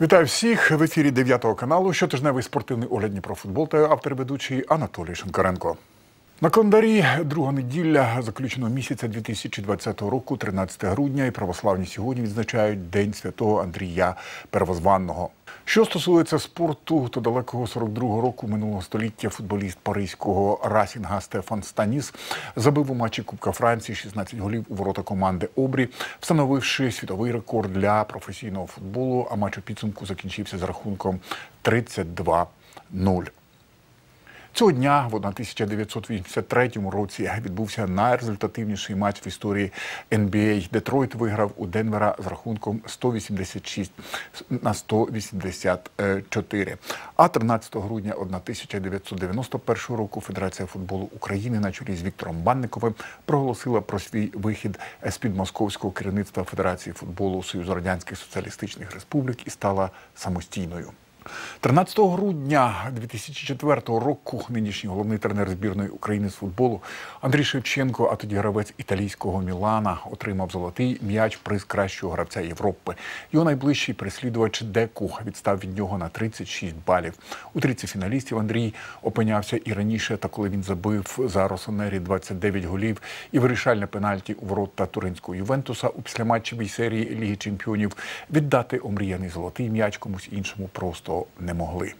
Вітаю всіх в ефірі 9 каналу. Щотижневий спортивний огляд про футбол та автор ведучий Анатолій Шенкаренко. На календарі друга неділя заключеного місяця 2020 року, 13 грудня, і православні сьогодні відзначають День святого Андрія Первозванного. Що стосується спорту, то далекого 42-го року минулого століття футболіст паризького Расінга Стефан Станіс забив у матчі Кубка Франції 16 голів у ворота команди Обрі, встановивши світовий рекорд для професійного футболу. А матч у підсумку закінчився з рахунком 32-0. Цього дня в 1983 році відбувся найрезультативніший матч в історії NBA. Детройт виграв у Денвера з рахунком 186 на 184. А 13 грудня 1991 року Федерація футболу України на чолі з Віктором Банниковим проголосила про свій вихід з під московського керівництва Федерації футболу Союзу Радянських Соціалістичних Республік і стала самостійною. 13 грудня 2004 року нинішній головний тренер збірної України з футболу Андрій Шевченко, а тоді гравець італійського Мілана, отримав золотий м'яч приз кращого гравця Європи. Його найближчий переслідувач Деку відстав від нього на 36 балів. У трійці фіналістів Андрій опинявся і раніше, та коли він забив за Росонері 29 голів і вирішальне пенальті у ворота туринського Ювентуса у післяматчевій серії Ліги Чемпіонів віддати омріяний золотий м'яч комусь іншому просто не могли.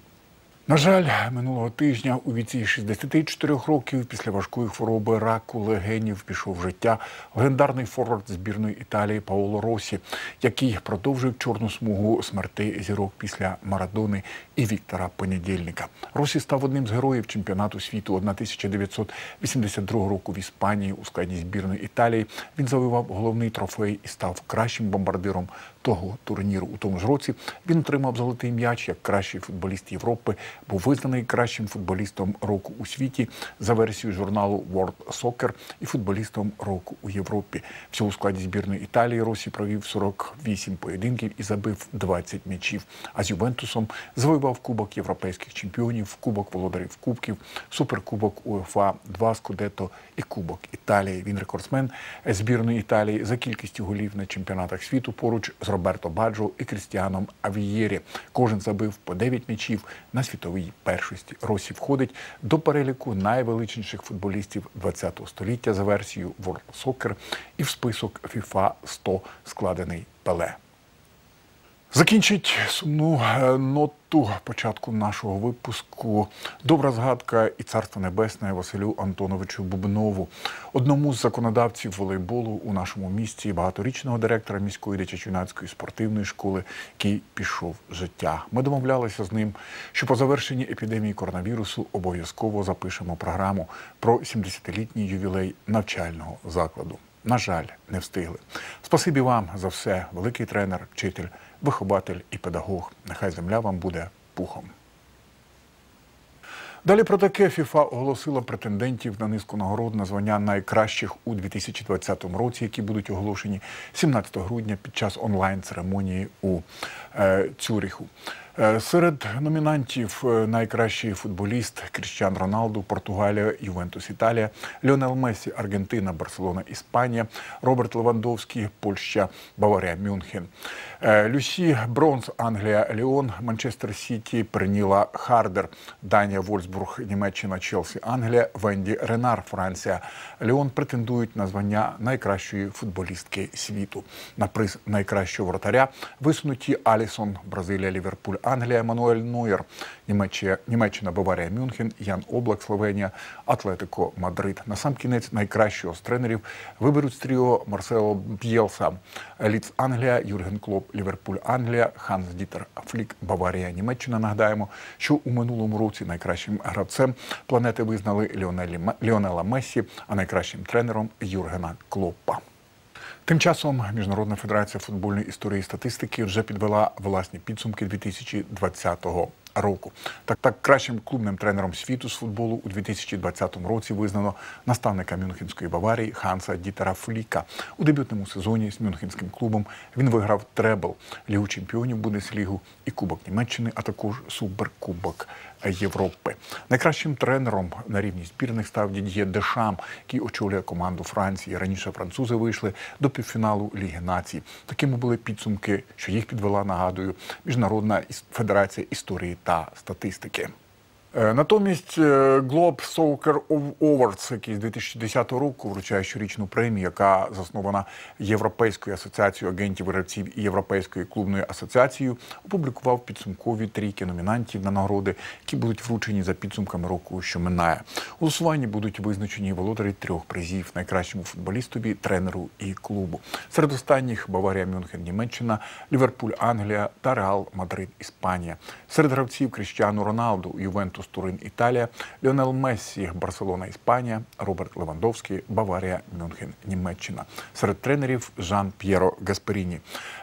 На жаль, минулого тижня у віці 64 років після важкої хвороби раку легенів пішов життя легендарний форвард збірної Італії Паоло Росі, який продовжив чорну смугу смерти зірок після Марадони і Віктора Понедільника. Росі став одним з героїв чемпіонату світу 1982 року в Іспанії у складі збірної Італії. Він завоював головний трофей і став кращим бомбардиром того турніру. У тому ж році він отримав золотий м'яч як кращий футболіст Європи, був визнаний кращим футболістом року у світі за версією журналу World Soccer і футболістом року у Європі. Всього у складі збірної Італії Росі провів 48 поєдинків і забив 20 м'ячів. А з Ювентусом завоював Кубок європейських чемпіонів, Кубок володарів Кубків, Суперкубок УЕФА, два Скудето і Кубок Італії. Він рекордсмен збірної Італії за кількістю голів на чемпіонатах світу поруч з Роберто Баджо і Крістіаном Авієрі. Кожен забив по 9 м'ячів на світовій першості. Росі входить до переліку найвеличніших футболістів ХХ століття за версією World Soccer і в список FIFA 100 складений Пеле. Закінчить сумну е, ноту початку нашого випуску. Добра згадка і царство небесне Василю Антоновичу Бубнову, одному з законодавців волейболу у нашому місті, багаторічного директора міської дитячо-юнацької спортивної школи, який пішов з життя. Ми домовлялися з ним, що по завершенні епідемії коронавірусу обов'язково запишемо програму про 70-літній ювілей навчального закладу. На жаль, не встигли. Спасибі вам за все, великий тренер, вчитель, вихователь і педагог. Нехай земля вам буде пухом. Далі про таке ФІФА оголосила претендентів на низку нагород на звання найкращих у 2020 році, які будуть оголошені 17 грудня під час онлайн-церемонії у е, Цюріху. Е, серед номінантів е, найкращий футболіст Кріщан Роналду, Португалія, Ювентус, Італія, Ліонел Месі, Аргентина, Барселона, Іспанія, Роберт Левандовський, Польща, Баварія, Мюнхен, е, Люсі Бронз, Англія, Ліон, Манчестер Сіті, Перніла Хардер, Данія, Вольсбург, Німеччина, Челсі, Англія, Венді Ренар, Франція. Ліон претендують на звання найкращої футболістки світу. На приз найкращого вратаря висунуті Алісон, Бразилія, Ліверпуль. Англія, Мануель Нойер, Німеччина, Німеччина, Баварія, Мюнхен, Ян Облак, Словенія, Атлетико, Мадрид. На сам кінець найкращого з тренерів виберуть з тріо Марсело Б'єлса, Ліц Англія, Юрген Клоп, Ліверпуль, Англія, Ханс Дітер Флік, Баварія, Німеччина. Нагадаємо, що у минулому році найкращим гравцем планети визнали Ліонелі Ліонела Мессі, а найкращим тренером Юргена Клопа. Тим часом Міжнародна федерація футбольної історії і статистики вже підвела власні підсумки 2020 року. Так, так кращим клубним тренером світу з футболу у 2020 році визнано наставника Мюнхенської Баварії Ханса Дітера Фліка. У дебютному сезоні з Мюнхенським клубом він виграв требл Лігу чемпіонів Бундеслігу і Кубок Німеччини, а також Суперкубок Європи. Найкращим тренером на рівні збірних став Дід'є Дешам, який очолює команду Франції. Раніше французи вийшли до півфіналу Ліги націй. Такими були підсумки, що їх підвела, нагадую, Міжнародна федерація історії та статистики. Е, Натомість е, Globe Soccer Awards, який з 2010 року вручає щорічну премію, яка заснована Європейською асоціацією агентів гравців і Європейською клубною асоціацією, опублікував підсумкові трійки номінантів на нагороди, які будуть вручені за підсумками року, що минає. У голосуванні будуть визначені володарі трьох призів найкращому футболістові, тренеру і клубу. Серед останніх Баварія Мюнхен, Німеччина, Ліверпуль, Англія та Реал Мадрид, Іспанія. Серед гравців Кріштіану Роналду, Ювентус Турин, Італія, Ліонел Мессі, Барселона, Іспанія, Роберт Левандовський, Баварія, Мюнхен, Німеччина. Серед тренерів Жан П'єро Гасперіні,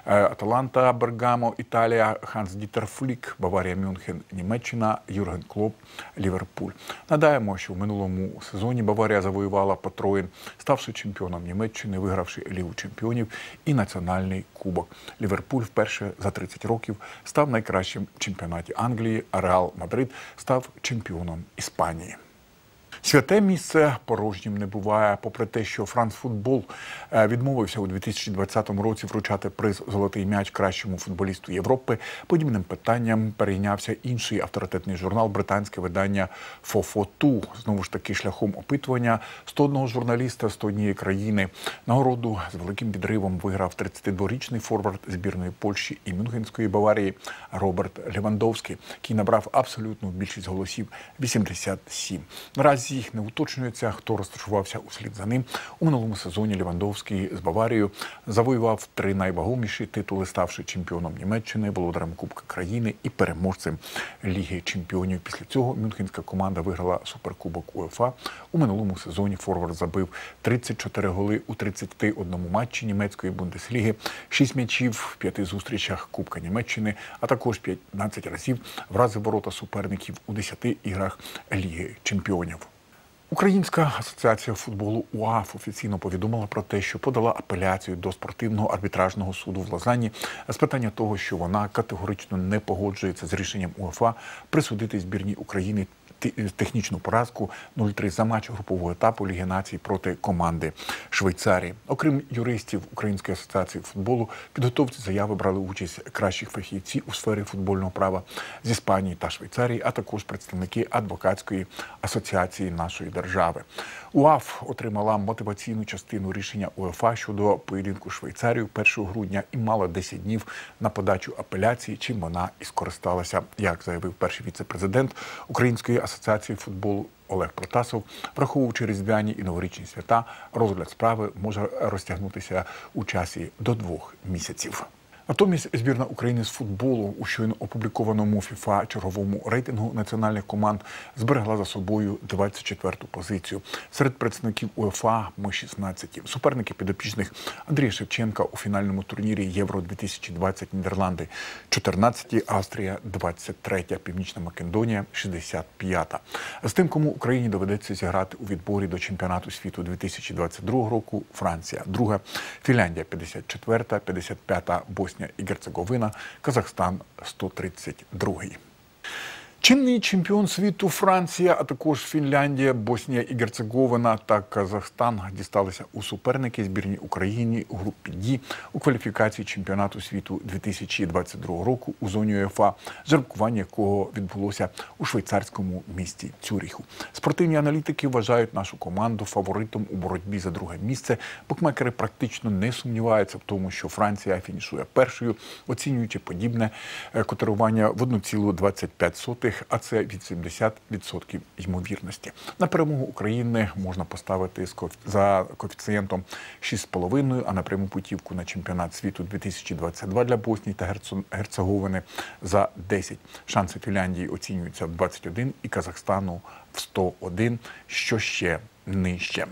Е, Аталанта, Бергамо, Італія, Ханс Дітер Флік, Баварія, Мюнхен, Німеччина, Юрген Клоп, Ліверпуль. Нагадаємо, що в минулому сезоні Баварія завоювала Патроїн, ставши чемпіоном Німеччини, вигравши Лігу чемпіонів і національний кубок. Ліверпуль вперше за 30 років став найкращим в чемпіонаті Англії, а Реал Мадрид став чемпіоном Іспанії. Святе місце порожнім не буває. Попри те, що Францфутбол е, відмовився у 2020 році вручати приз Золотий м'яч кращому футболісту Європи. Подібним питанням перейнявся інший авторитетний журнал, британське видання Фофоту. Знову ж таки, шляхом опитування 101 журналіста 101 країни. Нагороду з великим відривом виграв 32-річний форвард збірної Польщі і Мюнхенської Баварії Роберт Левандовський, який набрав абсолютну більшість голосів 87. Наразі їх не уточнюється, хто розташувався услід за ним. У минулому сезоні Лівандовський з Баварією завоював три найвагоміші титули, ставши чемпіоном Німеччини, володарем Кубка країни і переможцем Ліги Чемпіонів. Після цього мюнхенська команда виграла суперкубок УЕФА. У минулому сезоні Форвард забив 34 голи у 31 матчі німецької бундесліги, 6 м'ячів в п'яти зустрічах Кубка Німеччини, а також 15 разів вразив ворота суперників у 10 іграх Ліги Чемпіонів. Українська асоціація футболу УАФ офіційно повідомила про те, що подала апеляцію до спортивного арбітражного суду в Лозанні з питання того, що вона категорично не погоджується з рішенням УЕФА присудити збірній України технічну поразку 0-3 за матч групового етапу Ліги націй проти команди Швейцарії. Окрім юристів Української асоціації футболу, підготовці заяви брали участь кращих фахівців у сфері футбольного права з Іспанії та Швейцарії, а також представники адвокатської асоціації нашої держави. УАФ отримала мотиваційну частину рішення УЕФА щодо поєдинку Швейцарію 1 грудня і мала 10 днів на подачу апеляції, чим вона і скористалася, як заявив перший віце-президент Української асоціації футболу. Олег Протасов, враховуючи різдвяні і новорічні свята, розгляд справи може розтягнутися у часі до двох місяців. Натомість збірна України з футболу у щойно опублікованому ФІФА черговому рейтингу національних команд зберегла за собою 24-ту позицію. Серед представників УЕФА ми 16. Суперники підопічних Андрія Шевченка у фінальному турнірі Євро 2020 Нідерланди 14, Австрія 23, Північна Македонія 65. З тим, кому Україні доведеться зіграти у відборі до чемпіонату світу 2022 року. Франція, друга, Фінляндія 54, 55, Босня Босня і Герцеговина, Казахстан 132. Чинний чемпіон світу Франція, а також Фінляндія, Боснія і Герцеговина та Казахстан дісталися у суперники збірні Україні у групі Ді у кваліфікації чемпіонату світу 2022 року у зоні УЄФА, жеребкування якого відбулося у швейцарському місті Цюріху. Спортивні аналітики вважають нашу команду фаворитом у боротьбі за друге місце. Букмекери практично не сумніваються в тому, що Франція фінішує першою, оцінюючи подібне е, котирування в 1,25 а це від 70% ймовірності. На перемогу України можна поставити за коефіцієнтом 6,5, а на пряму путівку на чемпіонат світу 2022 для Боснії та Герцеговини за 10. Шанси Фінляндії оцінюються в 21 і Казахстану в 101, що ще нижче.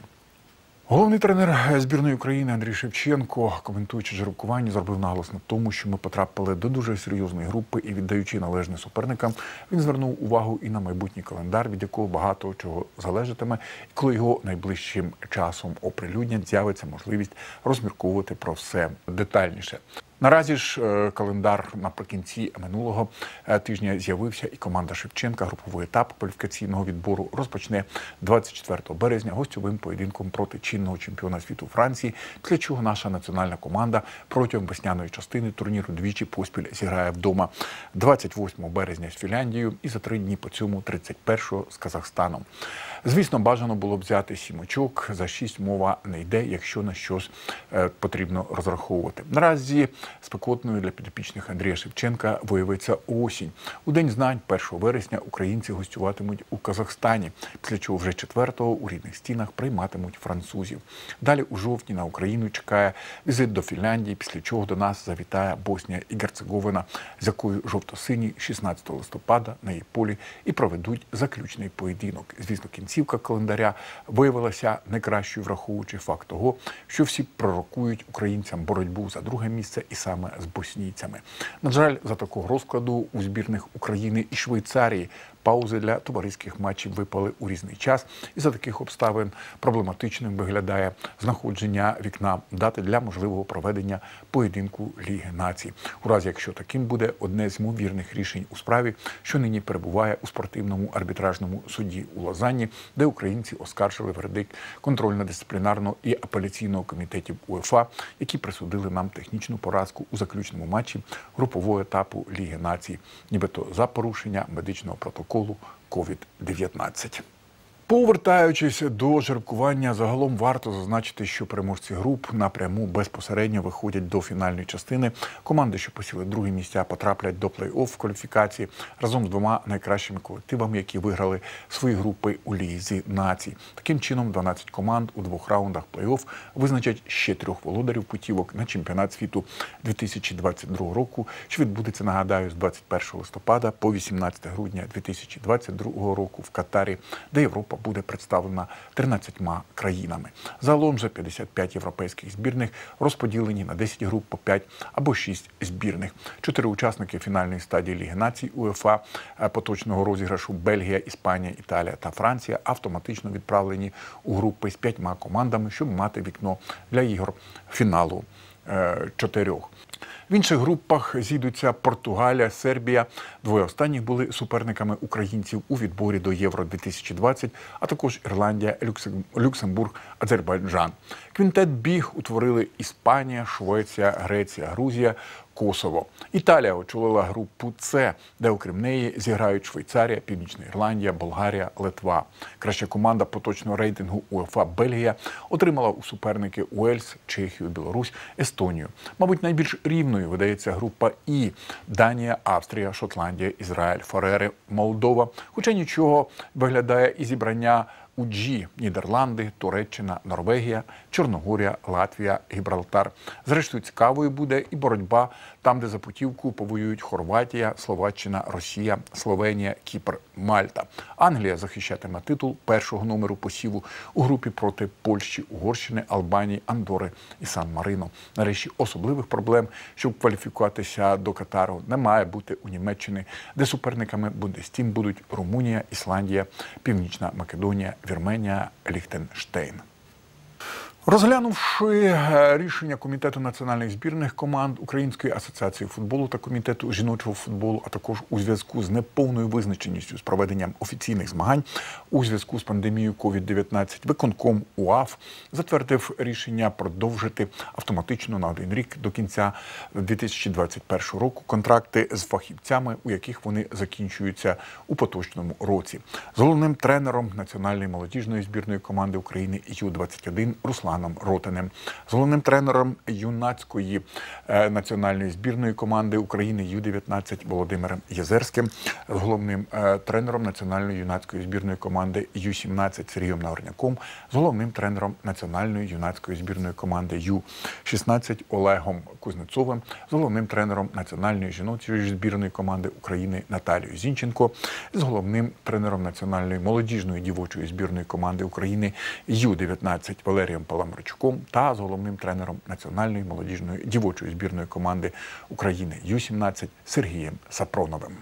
Головний тренер збірної України Андрій Шевченко, коментуючи жеребкування, зробив наголос на тому, що ми потрапили до дуже серйозної групи і віддаючи належне суперникам, він звернув увагу і на майбутній календар, від якого багато чого залежатиме, і коли його найближчим часом оприлюднять, з'явиться можливість розмірковувати про все детальніше. Наразі ж е, календар наприкінці минулого е, тижня з'явився, і команда Шевченка груповий етап кваліфікаційного відбору розпочне 24 березня гостьовим поєдинком проти чинного чемпіона світу Франції. Після чого наша національна команда протягом весняної частини турніру двічі поспіль зіграє вдома 28 березня з Фінляндією і за три дні по цьому 31 з Казахстаном. Звісно, бажано було б взяти сім очок. За шість мова не йде, якщо на щось е, потрібно розраховувати. Наразі спекотною для підопічних Андрія Шевченка виявиться осінь. У день знань 1 вересня українці гостюватимуть у Казахстані, після чого вже 4-го у рідних стінах прийматимуть французів. Далі у жовтні на Україну чекає візит до Фінляндії, після чого до нас завітає Боснія і Герцеговина, з якою жовто-сині 16 листопада на її полі і проведуть заключний поєдинок. Звісно, кінцівка календаря виявилася найкращою, враховуючи факт того, що всі пророкують українцям боротьбу за друге місце і саме з боснійцями. На жаль, за такого розкладу у збірних України і Швейцарії паузи для товариських матчів випали у різний час, і за таких обставин проблематичним виглядає знаходження вікна дати для можливого проведення поєдинку Ліги націй. У разі, якщо таким буде одне з ймовірних рішень у справі, що нині перебуває у спортивному арбітражному суді у Лозанні, де українці оскаржили вердикт контрольно-дисциплінарного і апеляційного комітетів УЄФА, які присудили нам технічну поразку у заключному матчі групового етапу Ліги націй, нібито за порушення медичного протоколу протоколу COVID-19. Повертаючись до жеребкування, загалом варто зазначити, що переможці груп напряму безпосередньо виходять до фінальної частини. Команди, що посіли другі місця, потраплять до плей-офф кваліфікації разом з двома найкращими колективами, які виграли свої групи у лізі націй. Таким чином, 12 команд у двох раундах плей-офф визначать ще трьох володарів путівок на чемпіонат світу 2022 року, що відбудеться, нагадаю, з 21 листопада по 18 грудня 2022 року в Катарі, де Європа буде представлена 13 країнами. Загалом же 55 європейських збірних розподілені на 10 груп по 5 або 6 збірних. Чотири учасники фінальної стадії Ліги націй УЄФА е, поточного розіграшу Бельгія, Іспанія, Італія та Франція автоматично відправлені у групи з п'ятьма командами, щоб мати вікно для ігор фіналу е, чотирьох. В інших групах зійдуться Португалія, Сербія. Двоє останніх були суперниками українців у відборі до Євро 2020 а також Ірландія, Люксембург, Азербайджан. Квінтет біг утворили Іспанія, Швеція, Греція, Грузія. Косово. Італія очолила групу С, де окрім неї зіграють Швейцарія, Північна Ірландія, Болгарія, Литва. Краща команда поточного рейтингу УЕФА Бельгія отримала у суперники Уельс, Чехію, Білорусь, Естонію. Мабуть, найбільш рівною видається група І Данія, Австрія, Шотландія, Ізраїль, Фарери, Молдова. Хоча нічого виглядає і зібрання у G – Нідерланди, Туреччина, Норвегія, Чорногорія, Латвія, Гібралтар. Зрештою, цікавою буде і боротьба там, де за путівку повоюють Хорватія, Словаччина, Росія, Словенія, Кіпр, Мальта. Англія захищатиме титул першого номеру посіву у групі проти Польщі, Угорщини, Албанії, Андори і Сан Марино. Нарешті особливих проблем, щоб кваліфікуватися до Катару, не має бути у Німеччини, де суперниками Бундестім будуть Румунія, Ісландія, Північна Македонія, Вірменія, Ліхтенштейн. Розглянувши е, рішення комітету національних збірних команд Української асоціації футболу та комітету жіночого футболу, а також у зв'язку з неповною визначеністю з проведенням офіційних змагань у зв'язку з пандемією COVID-19, виконком УАФ затвердив рішення продовжити автоматично на один рік до кінця 2021 року контракти з фахівцями, у яких вони закінчуються у поточному році. З головним тренером національної молодіжної збірної команди України U 21 Руслан. Іваном Ротиним. З головним тренером юнацької е, національної збірної команди України U-19 Володимиром Єзерським, з головним е, тренером національної юнацької збірної команди U-17 Сергієм Нагорняком, з головним тренером національної юнацької збірної команди U-16 Олегом Кузнецовим, з головним тренером національної жіночої збірної команди України Наталією Зінченко, з головним тренером національної молодіжної дівочої збірної команди України Ю-19 Валерієм Паламарчуком та з головним тренером національної молодіжної дівочої збірної команди України Ю-17 Сергієм Сапроновим.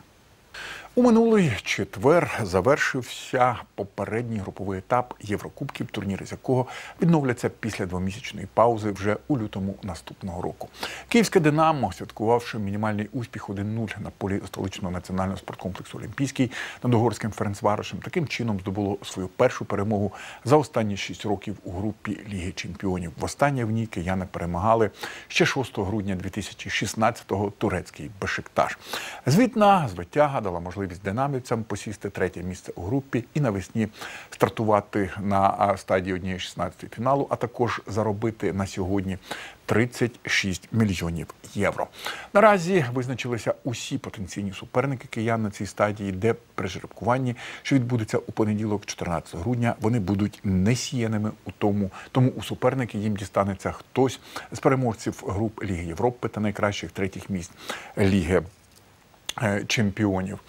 У минулий четвер завершився попередній груповий етап Єврокубків, турніри з якого відновляться після двомісячної паузи вже у лютому наступного року. Київське Динамо, святкувавши мінімальний успіх 1-0 на полі столичного національного спорткомплексу Олімпійський над угорським Ференцварошем, таким чином здобуло свою першу перемогу за останні шість років у групі Ліги Чемпіонів. Востаннє в ній кияни перемагали ще 6 грудня 2016-го турецький Бешикташ. Звітна звитяга дала можливість можливість динамівцям посісти третє місце у групі і навесні стартувати на стадії однієї 16 фіналу, а також заробити на сьогодні 36 мільйонів євро. Наразі визначилися усі потенційні суперники киян на цій стадії, де при жеребкуванні, що відбудеться у понеділок, 14 грудня, вони будуть несіяними у тому, тому у суперники їм дістанеться хтось з переможців груп Ліги Європи та найкращих третіх місць Ліги чемпіонів.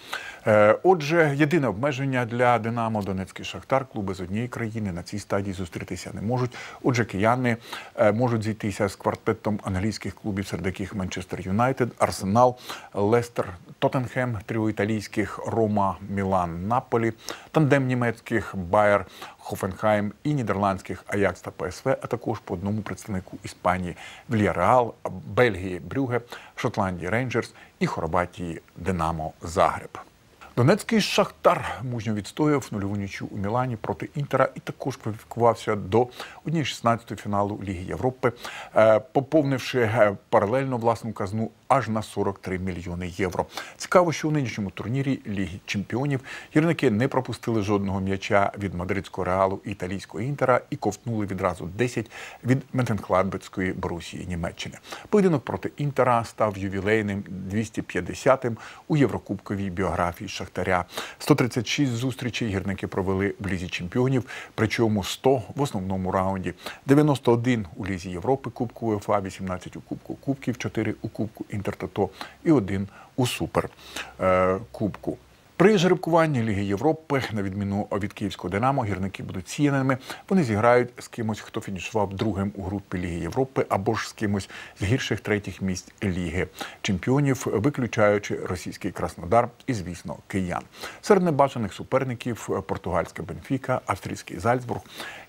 Е, отже, єдине обмеження для Динамо Донецький Шахтар, клуби з однієї країни на цій стадії зустрітися не можуть. Отже, кияни е, можуть зійтися з квартетом англійських клубів, серед яких Манчестер Юнайтед, Арсенал, Лестер, Тоттенхем, тріо італійських Рома, Мілан, Наполі, тандем німецьких Байер, Хофенхайм і нідерландських Аякс та ПСВ, а також по одному представнику Іспанії Вільяреал, Бельгії, Брюге, Шотландії Рейнджерс і Хорватії Динамо Загреб. Донецький шахтар мужньо відстояв нульову нічу у Мілані проти Інтера і також кваліфікувався до однієї 16 фіналу Ліги Європи, е, поповнивши е, паралельно власну казну аж на 43 мільйони євро. Цікаво, що у нинішньому турнірі Ліги Чемпіонів гірники не пропустили жодного м'яча від мадридського реалу італійського інтера і ковтнули відразу 10 від Ментенхладбецької Борусії Німеччини. Поєдинок проти інтера став ювілейним 250-тим у Єврокубковій біографії Шахтаря. 136 зустрічей гірники провели в лізі чемпіонів, причому 100 в основному раунді, 91 у лізі Європи Кубку УЄФА, 18 у Кубку Кубків, 4 у Кубку Інтертото і один у Суперкубку. При жеребкуванні Ліги Європи, на відміну від київського Динамо, гірники будуть сіяними. Вони зіграють з кимось, хто фінішував другим у групі Ліги Європи, або ж з кимось з гірших третіх місць Ліги Чемпіонів, виключаючи російський Краснодар і, звісно, киян. Серед небажаних суперників португальська Бенфіка, австрійський Зальцбург,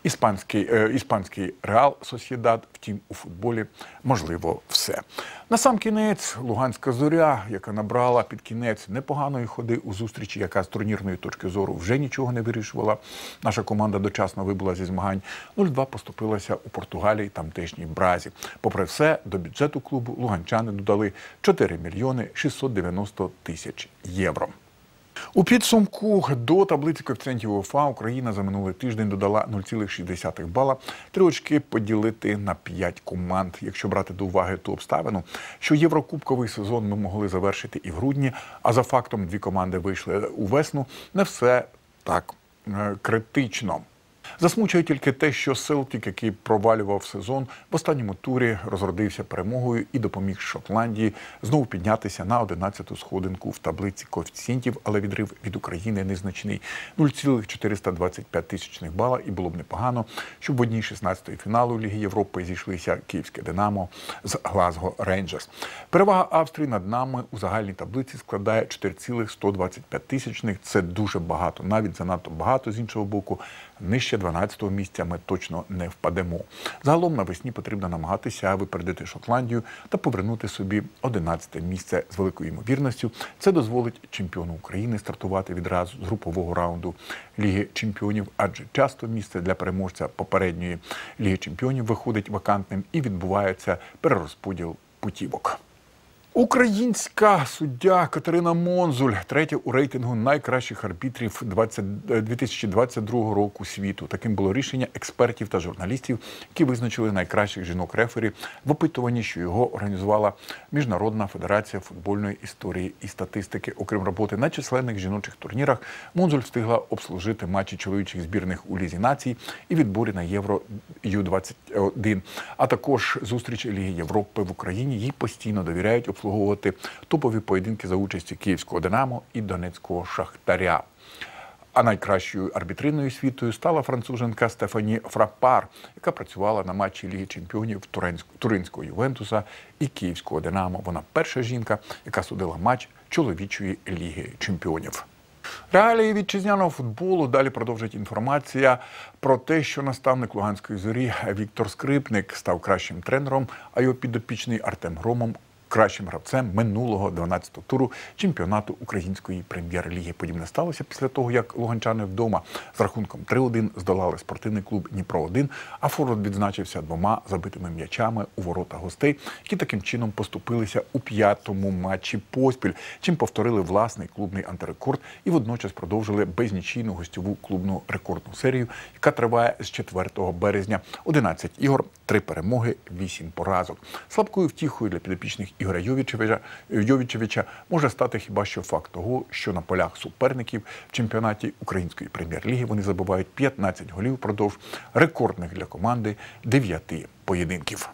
іспанський е, іспанський Реал Сосєдад. Втім, у футболі можливо все. На сам кінець Луганська зоря, яка набрала під кінець непоганої ходи у зустрічі, яка з турнірної точки зору вже нічого не вирішувала. Наша команда дочасно вибула зі змагань. 0-2 поступилася у Португалії тамтешній бразі. Попри все, до бюджету клубу луганчани додали 4 мільйони 690 тисяч євро. У підсумку до таблиці коефіцієнтів УФА Україна за минулий тиждень додала 0,6 бала. Три очки поділити на 5 команд. Якщо брати до уваги ту обставину, що єврокубковий сезон ми могли завершити і в грудні, а за фактом дві команди вийшли у весну, не все так е, критично. Засмучує тільки те, що Селтік, який провалював сезон, в останньому турі розродився перемогою і допоміг Шотландії знову піднятися на 11-ту сходинку в таблиці коефіцієнтів, але відрив від України незначний 0,425 тисячних бала. І було б непогано, щоб в одній 16-ї фіналу Ліги Європи зійшлися Київське Динамо з Глазго Рейнджерс. Перевага Австрії над нами у загальній таблиці складає 4,125 тисячних. Це дуже багато, навіть занадто багато з іншого боку. Нижче 12-го місця ми точно не впадемо. Загалом навесні потрібно намагатися випередити Шотландію та повернути собі 11-те місце з великою ймовірністю. Це дозволить чемпіону України стартувати відразу з групового раунду Ліги Чемпіонів, адже часто місце для переможця попередньої Ліги Чемпіонів виходить вакантним і відбувається перерозподіл путівок. Українська суддя Катерина Монзуль, третя у рейтингу найкращих арбітрів 20, е, 2022 року світу. Таким було рішення експертів та журналістів, які визначили найкращих жінок рефері в опитуванні, що його організувала Міжнародна федерація футбольної історії і статистики. Окрім роботи на численних жіночих турнірах, Монзуль встигла обслужити матчі чоловічих збірних у Лізі націй і відборі на Євро Ю-21, а також зустрічі Ліги Європи в Україні. Їй постійно довіряють обслуговувати топові поєдинки за участі Київського Динамо і Донецького Шахтаря. А найкращою арбітриною світу стала француженка Стефані Фрапар, яка працювала на матчі Ліги Чемпіонів Туринського Ювентуса і Київського Динамо. Вона перша жінка, яка судила матч чоловічої ліги чемпіонів. Реалії вітчизняного футболу далі продовжить інформація про те, що наставник Луганської зорі Віктор Скрипник став кращим тренером, а його підопічний Артем Громом кращим гравцем минулого 12-го туру чемпіонату української прем'єр-ліги. Подібне сталося після того, як луганчани вдома з рахунком 3-1 здолали спортивний клуб Дніпро-1, а Форвард відзначився двома забитими м'ячами у ворота гостей, які таким чином поступилися у п'ятому матчі поспіль, чим повторили власний клубний антирекорд і водночас продовжили безнічійну гостьову клубну рекордну серію, яка триває з 4 березня. 11 ігор, 3 перемоги, 8 поразок. Слабкою втіхою для підопічних Ігоря Йовічевича, Йовічевича може стати хіба що факт того, що на полях суперників в чемпіонаті української прем'єр-ліги вони забувають 15 голів впродовж рекордних для команди 9 поєдинків.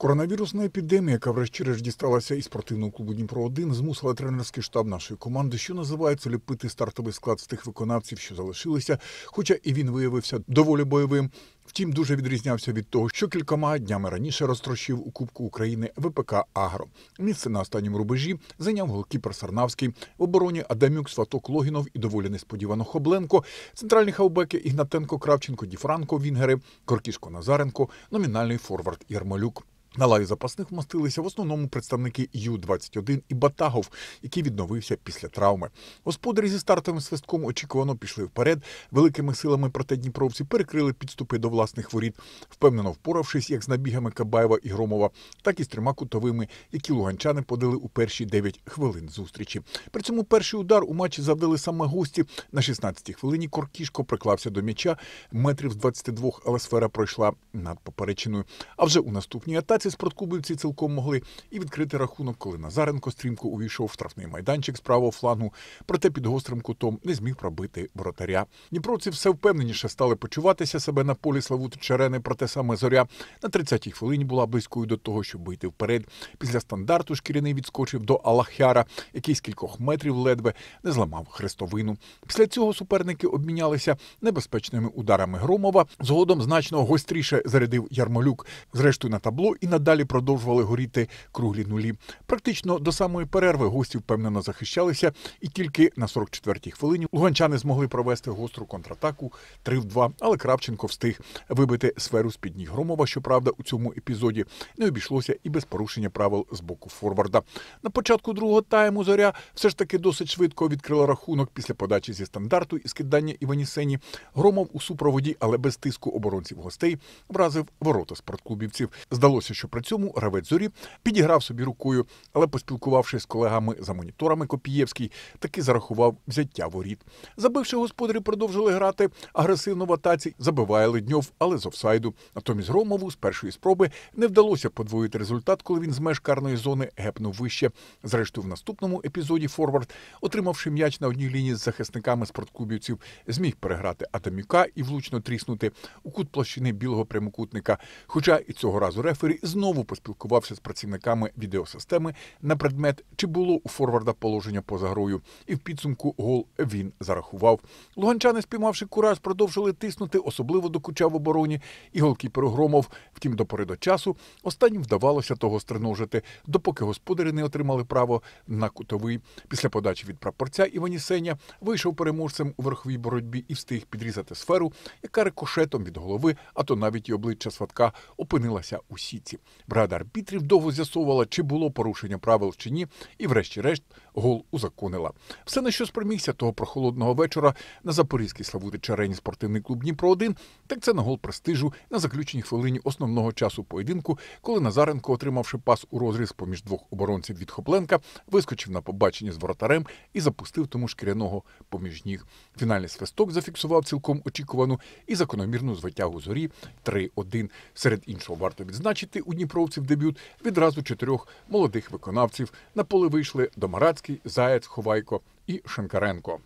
Коронавірусна епідемія, яка врешті-решт дісталася і спортивного клубу Дніпро 1 змусила тренерський штаб нашої команди, що називається ліпити стартовий склад з тих виконавців, що залишилися, хоча і він виявився доволі бойовим. Втім, дуже відрізнявся від того, що кількома днями раніше розтрощив у Кубку України ВПК Агро. Місце на останньому рубежі зайняв голкіпер Сарнавський, в обороні Адамюк, Сваток Логінов і доволі несподівано Хобленко, центральні хавбеки Ігнатенко, Кравченко, Діфранко, Вінгери, Коркішко Назаренко, номінальний форвард Ярмолюк. На лаві запасних вмостилися в основному представники Ю-21 і Батагов, який відновився після травми. Господарі зі стартовим свистком очікувано пішли вперед. Великими силами проте дніпровці перекрили підступи до власних воріт, впевнено впоравшись як з набігами Кабаєва і Громова, так і з трьома кутовими, які луганчани подали у перші 9 хвилин зустрічі. При цьому перший удар у матчі завдали саме гості. На 16-й хвилині Коркішко приклався до м'яча метрів з 22, але сфера пройшла над поперечиною. А вже у наступній атаці спорткубівці цілком могли і відкрити рахунок, коли Назаренко стрімко увійшов в штрафний майданчик з правого флангу, проте під гострим кутом не зміг пробити воротаря. Дніпровці все впевненіше стали почуватися себе на полі Славути Черени, проте саме зоря на 30-й хвилині була близькою до того, щоб вийти вперед. Після стандарту шкіряний відскочив до Алахяра, який з кількох метрів ледве не зламав хрестовину. Після цього суперники обмінялися небезпечними ударами Громова. Згодом значно гостріше зарядив Ярмолюк. Зрештою на табло і надалі продовжували горіти круглі нулі. Практично до самої перерви гості впевнено захищалися, і тільки на 44-й хвилині луганчани змогли провести гостру контратаку 3 в 2, але Кравченко встиг вибити сферу з під ніг Громова. Щоправда, у цьому епізоді не обійшлося і без порушення правил з боку форварда. На початку другого тайму зоря все ж таки досить швидко відкрила рахунок після подачі зі стандарту і скидання Іванісені. Громов у супроводі, але без тиску оборонців гостей, вразив ворота спортклубівців. Здалося, що при цьому гравець зорі підіграв собі рукою, але поспілкувавшись з колегами за моніторами, Копієвський таки зарахував взяття воріт. Забивши господарі, продовжили грати агресивно в атаці. Забиває Ледньов, але з офсайду. Натомість Громову з першої спроби не вдалося подвоїти результат, коли він з меж карної зони гепнув вище. Зрештою, в наступному епізоді Форвард, отримавши м'яч на одній лінії з захисниками спортклубівців, зміг переграти Атамюка і влучно тріснути у кут площини білого прямокутника. Хоча і цього разу рефері знову поспілкувався з працівниками відеосистеми на предмет, чи було у Форварда положення поза грою, і в підсумку гол він зарахував. Луганчани, спіймавши кураж, продовжили тиснути, особливо докучав обороні, і голкіпер Громов. Втім, до пори до часу останнім вдавалося того стриножити, допоки господарі не отримали право на кутовий. Після подачі від прапорця Іванісеня вийшов переможцем у верховій боротьбі і встиг підрізати сферу, яка рикошетом від голови, а то навіть і обличчя сватка опинилася у сітці. Моменті. Бригада арбітрів довго з'ясовувала, чи було порушення правил чи ні, і, врешті-решт, гол узаконила. Все на що спромігся того прохолодного вечора на Запорізькій Славутич арені спортивний клуб Дніпро 1 так це на гол престижу на заключній хвилині основного часу поєдинку, коли Назаренко, отримавши пас у розріз поміж двох оборонців від Хопленка, вискочив на побачення з воротарем і запустив тому шкіряного поміж ніг. Фінальний свисток зафіксував цілком очікувану і закономірну звитягу зорі 3-1. Серед іншого варто відзначити у дніпровців дебют відразу чотирьох молодих виконавців. На поле вийшли Домарацький, Заяць, Ховайко і Шенкаренко.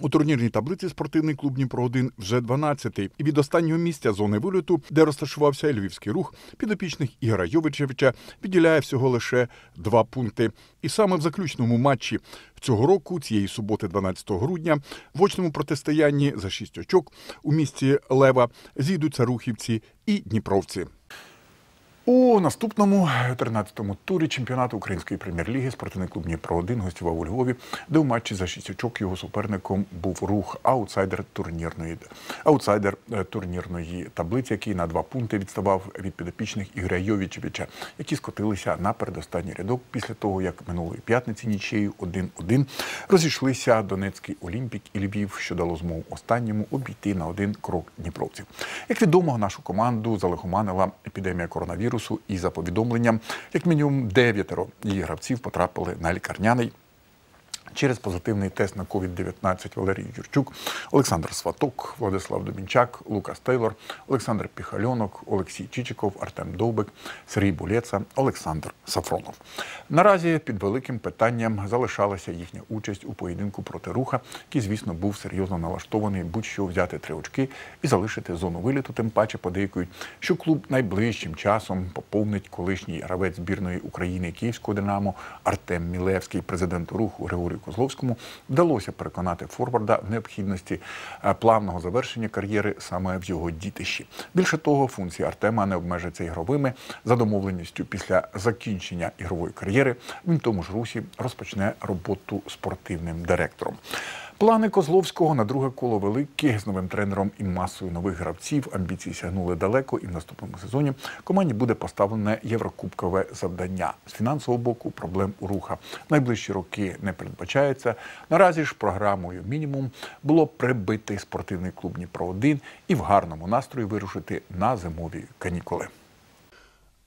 У турнірній таблиці спортивний клуб Дніпро 1 вже 12-й. І від останнього місця зони вильоту, де розташувався львівський рух, підопічних Ігора Йовичевича відділяє всього лише два пункти. І саме в заключному матчі цього року, цієї суботи, 12 грудня, в очному протистоянні за шість очок у місті Лева зійдуться рухівці і дніпровці. У наступному 13-му турі чемпіонату Української прем'єр-ліги спортивний клуб Дніпро 1 гостював у Львові, де у матчі за шість очок його суперником був рух аутсайдер турнірної аутсайдер е, турнірної таблиці, який на два пункти відставав від підопічних Ігоря Йовічевича, які скотилися на передостанній рядок після того, як минулої п'ятниці нічею 1-1 розійшлися Донецький Олімпік і Львів, що дало змогу останньому обійти на один крок дніпровців. Як відомо, нашу команду залихоманила епідемія коронавірусу коронавірусу, і за повідомленням, як мінімум дев'ятеро її гравців потрапили на лікарняний. Через позитивний тест на COVID-19 Валерій Юрчук, Олександр Сваток, Владислав Дубінчак, Лукас Тейлор, Олександр Піхальонок, Олексій Чичиков, Артем Довбик, Сергій Булєца, Олександр Сафронов. Наразі під великим питанням залишалася їхня участь у поєдинку проти руха, який, звісно, був серйозно налаштований будь-що взяти три очки і залишити зону виліту. Тим паче подейкують, що клуб найближчим часом поповнить колишній гравець збірної України Київського Динамо Артем Мілевський, президент руху Григорій Козловському вдалося переконати Форварда в необхідності е, плавного завершення кар'єри саме в його дітищі. Більше того, функції Артема не обмежаться ігровими за домовленістю після закінчення ігрової кар'єри. Він в тому ж русі розпочне роботу спортивним директором. Плани Козловського на друге коло великі з новим тренером і масою нових гравців. Амбіції сягнули далеко, і в наступному сезоні команді буде поставлене єврокубкове завдання. З фінансового боку проблем у руха найближчі роки не передбачається. Наразі ж програмою мінімум було прибити спортивний клуб Дніпро 1 і в гарному настрої вирушити на зимові канікули.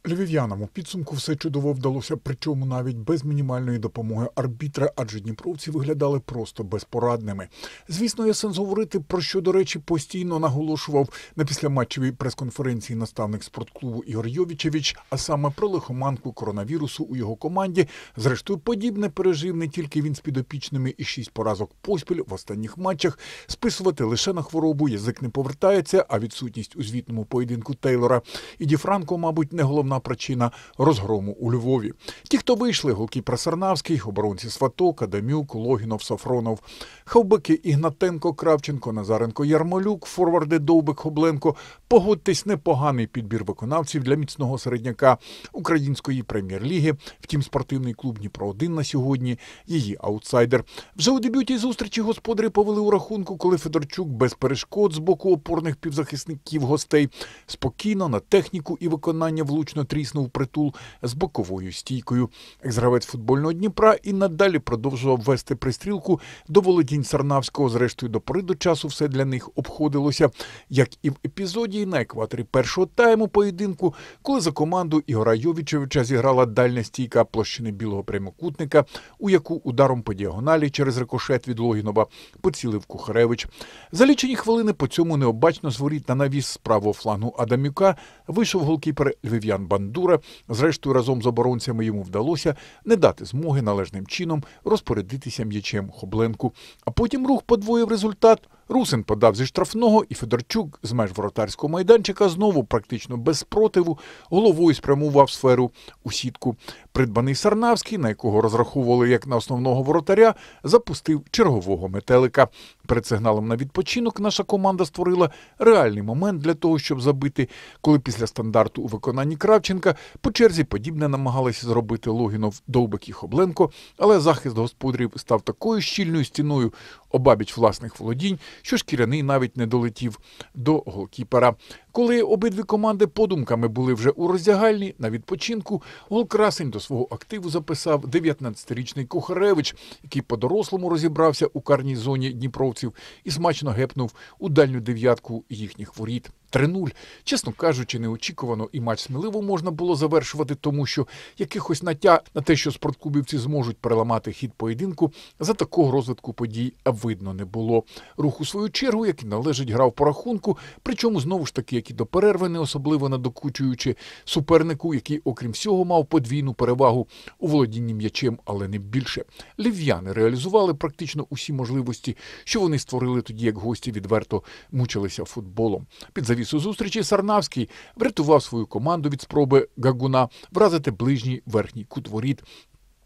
Львів'янам у підсумку все чудово вдалося, причому навіть без мінімальної допомоги арбітра, адже дніпровці виглядали просто безпорадними. Звісно, є сенс говорити, про що, до речі, постійно наголошував на післяматчевій прес-конференції наставник спортклубу Ігор Йовічевич, а саме про лихоманку коронавірусу у його команді. Зрештою, подібне пережив не тільки він з підопічними і шість поразок поспіль в останніх матчах. Списувати лише на хворобу язик не повертається, а відсутність у звітному поєдинку Тейлора і Ді Франко, мабуть, не головна головна причина розгрому у Львові. Ті, хто вийшли, голкіпер Сарнавський, оборонці Сваток, Адамюк, Логінов, Сафронов, Хавбики Ігнатенко, Кравченко, Назаренко, Ярмолюк, Форварди Довбик, Хобленко. Погодьтесь, непоганий підбір виконавців для міцного середняка української прем'єр-ліги. Втім, спортивний клуб Дніпро 1 на сьогодні її аутсайдер. Вже у дебюті зустрічі господарі повели у рахунку, коли Федорчук без перешкод з боку опорних півзахисників гостей спокійно на техніку і виконання влучно влучно тріснув притул з боковою стійкою. Екс-гравець футбольного Дніпра і надалі продовжував вести пристрілку до володінь Сарнавського. Зрештою, до пори до часу все для них обходилося, як і в епізоді на екваторі першого тайму поєдинку, коли за команду Ігора Йовічевича зіграла дальня стійка площини білого прямокутника, у яку ударом по діагоналі через рикошет від Логінова поцілив Кухаревич. За лічені хвилини по цьому необачно зворіт на навіс з правого флангу Адамюка вийшов голкіпер Львів'ян Бандура. Зрештою, разом з оборонцями йому вдалося не дати змоги належним чином розпорядитися м'ячем Хобленку. А потім рух подвоїв результат. Русин подав зі штрафного, і Федорчук з меж воротарського майданчика знову практично без спротиву головою спрямував сферу у сітку. Придбаний Сарнавський, на якого розраховували як на основного воротаря, запустив чергового метелика. Перед сигналом на відпочинок наша команда створила реальний момент для того, щоб забити, коли після стандарту у виконанні Кравченка по черзі подібне намагалися зробити Логінов Довбик і Хобленко, але захист господарів став такою щільною стіною обабіч власних володінь, що шкіряний навіть не долетів до голкіпера. Коли обидві команди подумками були вже у роздягальні на відпочинку, гол красень до свого активу записав 19-річний Кухаревич, який по-дорослому розібрався у карній зоні дніпровців і смачно гепнув у дальню дев'ятку їхніх воріт. 3-0. Чесно кажучи, неочікувано і матч сміливо можна було завершувати, тому що якихось натя на те, що спортклубівці зможуть переламати хід поєдинку, за такого розвитку подій видно не було. Рух у свою чергу, як і належить, грав по рахунку, причому знову ж таки, як і до перерви, не особливо надокучуючи супернику, який, окрім всього, мав подвійну перевагу у володінні м'ячем, але не більше. Лів'яни реалізували практично усі можливості, що вони створили тоді, як гості відверто мучилися футболом. Під завісу зустрічі Сарнавський врятував свою команду від спроби Гагуна вразити ближній верхній кут воріт.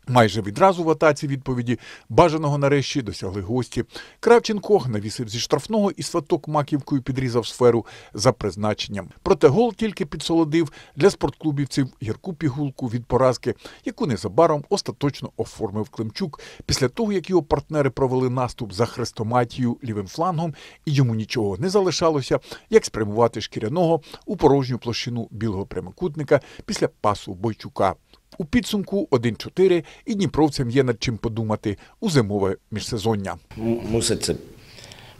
Майже відразу в атаці відповіді бажаного нарешті досягли гості. Кравченко навісив зі штрафного і сваток маківкою підрізав сферу за призначенням. Проте гол тільки підсолодив для спортклубівців гірку пігулку від поразки, яку незабаром остаточно оформив Климчук після того, як його партнери провели наступ за хрестоматію лівим флангом, і йому нічого не залишалося, як спрямувати шкіряного у порожню площину білого прямокутника після пасу Бойчука. У підсумку 1-4 і дніпровцям є над чим подумати у зимове міжсезоння. Муситься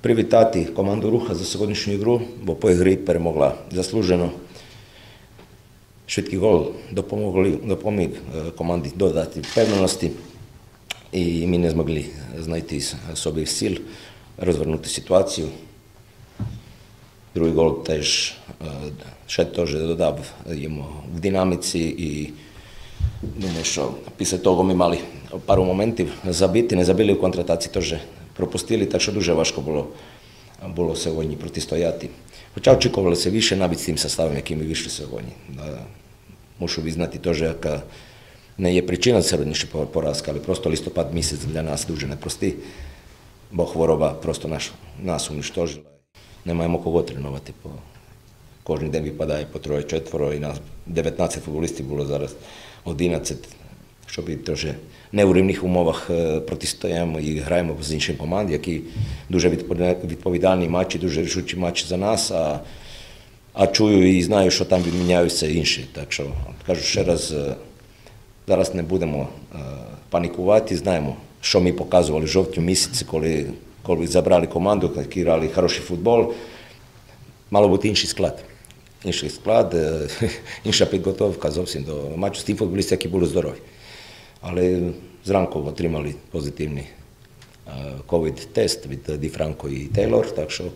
привітати команду руха за сьогоднішню ігру, бо по ігрі перемогла заслужено. Швидкий гол допомогли, допоміг е, команді додати впевненості, і ми не змогли знайти собі сил, розвернути ситуацію. Другий гол теж е, ще теж додав йому в динаміці і Ne šo, pise togo mi imali paru momenti zabiti, ne zabili u kontrataciji, to že propustili, tako duže vaško bilo, bilo se protistojati. Pa Hoća očekovalo se više nabiti s tim sastavom, jakim višli se u Da, Mušu viznati to že, jaka, ne je pričina crvenjiše porazka, ali prosto listopad mjesec dla nas duže ne prosti. bo voroba prosto naš, nas uništožila. Nemajmo kogo trenovati po kožni den vipadaje po troje četvoro i nas 19 futbolisti bilo zaraz. 11, щоб теж не у рівних умовах протистоїмо і граємо з іншим команд, які дуже відповідальні матчі, дуже рішучі матчі за нас. А, а чую і знаю, що там відміняються інші. Так що кажу ще раз, зараз не будемо панікувати, знаємо, що ми показували в жовтні місяці, коли, коли забрали команду, які грали хороший футбол. Мало бути інший склад. niški sklad, e, niša podgotovka zopsim do maču, ti futbolisti jaki bili zdorovi. Ali zranko trimali pozitivni e, covid test, vid Di Franco i Taylor, tako što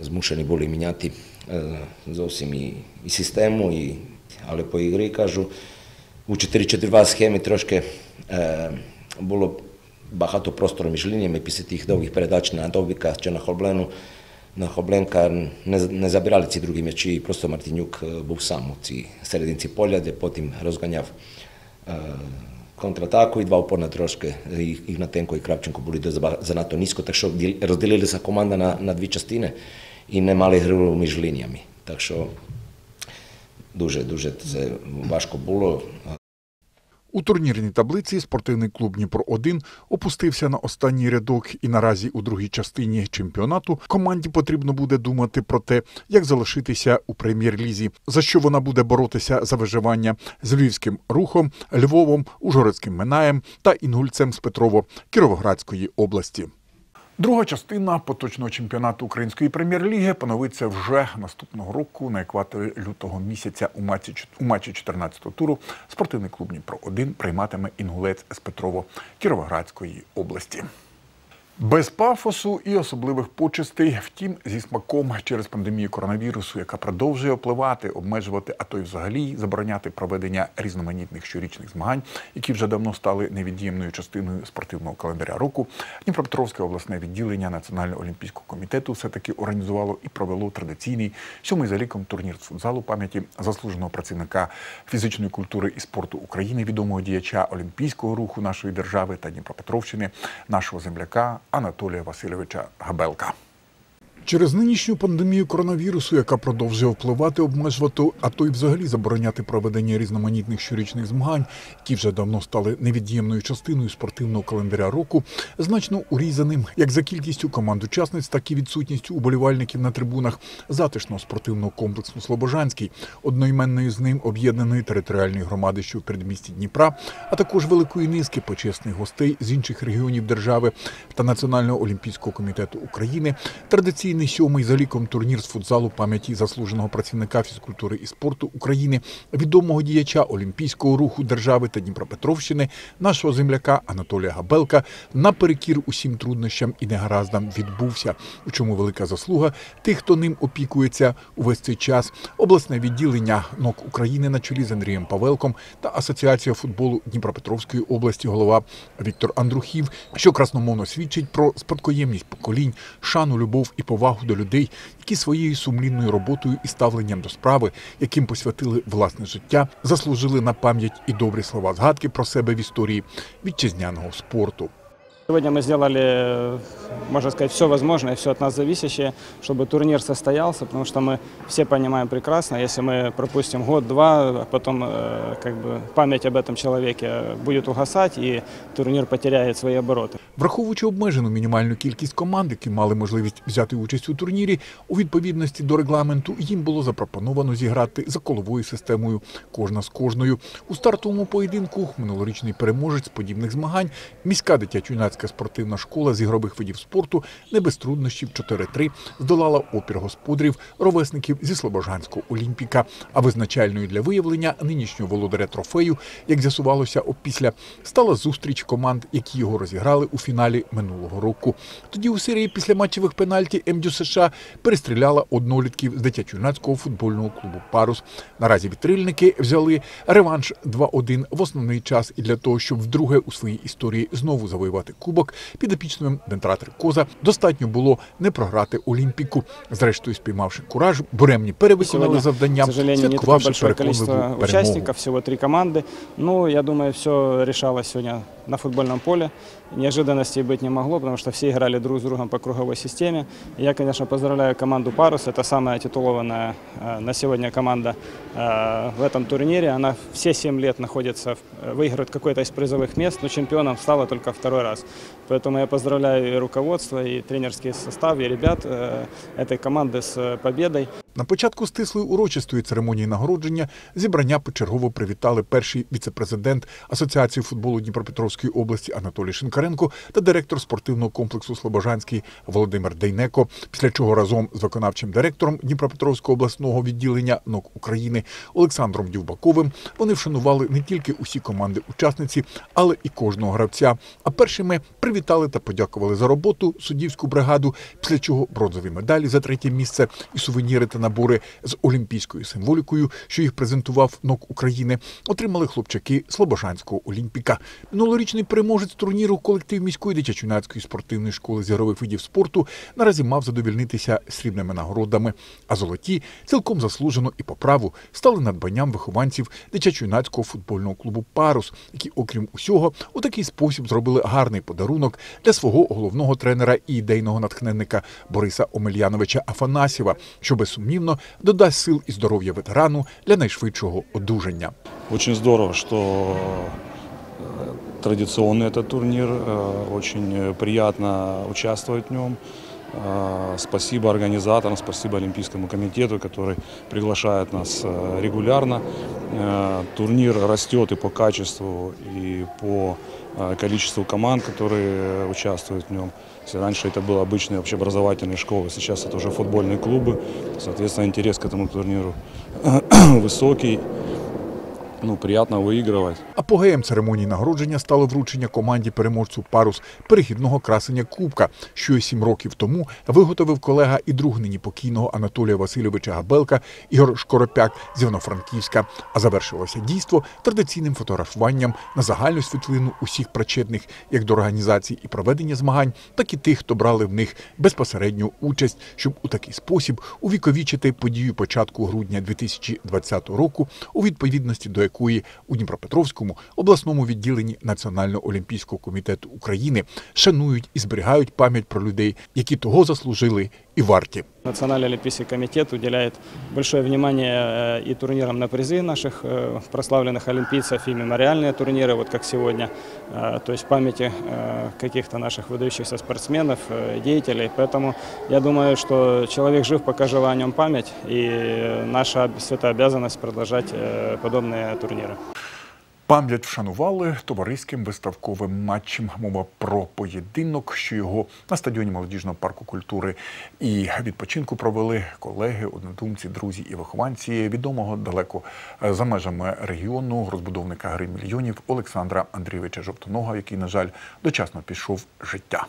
zmušeni bili minjati e, zovsim i, i sistemu, i, ali po igri kažu u 4-4-2 schemi troške e, bilo bahato prostorom i žlinjem i pisati ih dobrih predač na Dobika, će na Holblenu, Хобленка не, забирали ці другі м'ячі, і просто Мартинюк е, був сам у цій серединці поля, де потім розганяв контратаку і два опорна трошки. І Ігнатенко і Кравченко були дуже занадто низько, так що діл- розділилися команда на, на дві частини і не мали гру між лініями. Так що дуже, важко було. У турнірній таблиці спортивний клуб Дніпро 1 опустився на останній рядок, і наразі у другій частині чемпіонату команді потрібно буде думати про те, як залишитися у прем'єр-лізі, за що вона буде боротися за виживання з львівським рухом, Львовом, Ужгородським Минаєм та Інгульцем з Петрово Кіровоградської області. Друга частина поточного чемпіонату української прем'єр-ліги поновиться вже наступного року на екваторі лютого місяця у матчі у матчі 14-го туру. Спортивний клуб Дніпро 1 прийматиме інгулець з Петрово Кіровоградської області. Без пафосу і особливих почестей, втім, зі смаком через пандемію коронавірусу, яка продовжує впливати, обмежувати, а то й взагалі забороняти проведення різноманітних щорічних змагань, які вже давно стали невід'ємною частиною спортивного календаря року. Дніпропетровське обласне відділення Національного олімпійського комітету все-таки організувало і провело традиційний сьомий за ліком турнір з футзалу пам'яті заслуженого працівника фізичної культури і спорту України, відомого діяча олімпійського руху нашої держави та Дніпропетровщини, нашого земляка Анатолія Васильовича Габелка. Через нинішню пандемію коронавірусу, яка продовжує впливати, обмежувати, а то й взагалі забороняти проведення різноманітних щорічних змагань, які вже давно стали невід'ємною частиною спортивного календаря року, значно урізаним як за кількістю команд учасниць, так і відсутністю уболівальників на трибунах затишного спортивного комплексу Слобожанський, одноіменної з ним об'єднаної територіальної громади, що в передмісті Дніпра, а також великої низки почесних гостей з інших регіонів держави та Національного олімпійського комітету України. Традиційний сьомий за ліком турнір з футзалу пам'яті заслуженого працівника фізкультури і спорту України, відомого діяча олімпійського руху держави та Дніпропетровщини, нашого земляка Анатолія Габелка, наперекір усім труднощам і негараздам відбувся. У чому велика заслуга тих, хто ним опікується увесь цей час. Обласне відділення НОК України на чолі з Андрієм Павелком та Асоціація футболу Дніпропетровської області голова Віктор Андрухів, що красномовно свідчить про спадкоємність поколінь, шану, любов і повагу до людей, які своєю сумлінною роботою і ставленням до справи, яким посвятили власне життя, заслужили на пам'ять і добрі слова згадки про себе в історії вітчизняного спорту. Сегодня мы сделали, можно сказать, все возможное, все от нас зависящее, чтобы турнир состоялся, потому что мы все понимаем прекрасно, если мы пропустим год-два, а потом э, как бы память об этом человеке будет угасать и турнир потеряет свои обороты. Враховуючи обмежену мінімальну кількість команд, які мали можливість взяти участь у турнірі, у відповідності до регламенту їм було запропоновано зіграти за коловою системою кожна з кожною. У стартовому поєдинку минулорічний переможець подібних змагань міська дитячо-юнацька спортивна школа з ігрових видів спорту не без труднощів 4-3 здолала опір господарів ровесників зі Слобожанського Олімпіка. А визначальною для виявлення нинішнього володаря трофею, як з'ясувалося опісля, стала зустріч команд, які його розіграли у фіналі минулого року. Тоді у серії після матчевих пенальті МДЮ США перестріляла однолітків з дитячо-юнацького футбольного клубу Парус. Наразі вітрильники взяли реванш 2-1 в основний час і для того, щоб вдруге у своїй історії знову завоювати кубок підопічним Дентра Коза, достатньо було не програти Олімпіку. Зрештою, спіймавши кураж, буремні перевиконали завдання, святкувавши переконливу перемогу. участников, всього три команди. Ну, я думаю, все рішалося сегодня на футбольном поле. Неожиданностей быть не могло, потому что все играли друг с другом по круговой системе. И я, конечно, поздравляю команду «Парус». Это самая титулованная э, на сегодня команда э, в этом турнире. Она все семь лет находится, в- э, выигрывает какое-то из призовых мест, но чемпионом стала только второй раз. Поэтому я поздравляю и руководство, и тренерский состав, и ребят э, этой команды с э, победой. На початку стислої урочистої церемонії нагородження зібрання почергово привітали перший віцепрезидент Асоціації футболу Дніпропетровської області Анатолій Шинкаренко та директор спортивного комплексу Слобожанський Володимир Дейнеко. Після чого разом з виконавчим директором Дніпропетровського обласного відділення НОК України Олександром Дювбаковим вони вшанували не тільки усі команди-учасниці, але і кожного гравця. А першими привітали та подякували за роботу суддівську бригаду, після чого бронзові медалі за третє місце і сувеніри та набори з олімпійською символікою, що їх презентував НОК України, отримали хлопчаки Слобожанського Олімпіка. Минулорічний переможець турніру колектив міської дитячо-юнацької спортивної школи з ігрових видів спорту наразі мав задовільнитися срібними нагородами, а золоті цілком заслужено і по праву стали надбанням вихованців дитячо-юнацького футбольного клубу Парус, які, окрім усього, у такий спосіб зробили гарний подарунок для свого головного тренера і ідейного натхненника Бориса Омельяновича Афанасєва, що безсумнівно додасть сил і здоров'я ветерану для найшвидшого одужання. Очень здорово, э, традиционный этот турнир, э, очень э, приятно участвовать в нем. Э, Спасибо организаторам, спасибо Олимпийскому комитету, который приглашает нас регулярно. Турнир растет и по качеству, и по количеству команд, которые участвуют в нем. Если раньше это было обычные общеобразовательные школы, сейчас это уже футбольные клубы. Соответственно, интерес к этому турниру высокий. Ну, приятно выигрывать. Апогеєм церемонії нагородження стало вручення команді переможцю парус перехідного красення Кубка, що сім років тому виготовив колега і друг нині покійного Анатолія Васильовича Габелка Ігор Шкоропяк з Івано-Франківська. А завершилося дійство традиційним фотографуванням на загальну світлину усіх причетних як до організації і проведення змагань, так і тих, хто брали в них безпосередню участь, щоб у такий спосіб увіковічити подію початку грудня 2020 року, у відповідності до якої у Дніпропетровському обласному відділенні Національного олімпійського комітету України шанують і зберігають пам'ять про людей, які того заслужили і варті. Национальный олимпийский комитет уделяет большое внимание э, и турнирам на призы наших э, прославленных олимпийцев, и мемориальные турниры, вот как сегодня, э, то есть памяти э, каких-то наших выдающихся спортсменов, э, деятелей. Поэтому я думаю, что человек жив, пока жива о нем память, и э, наша святая обязанность продолжать э, подобные турниры. Пам'ять вшанували товариським виставковим матчем. Мова про поєдинок, що його на стадіоні молодіжного парку культури і відпочинку провели колеги, однодумці, друзі і вихованці відомого далеко е, за межами регіону розбудовника гри мільйонів Олександра Андрійовича Жовтонога, який, на жаль, дочасно пішов життя.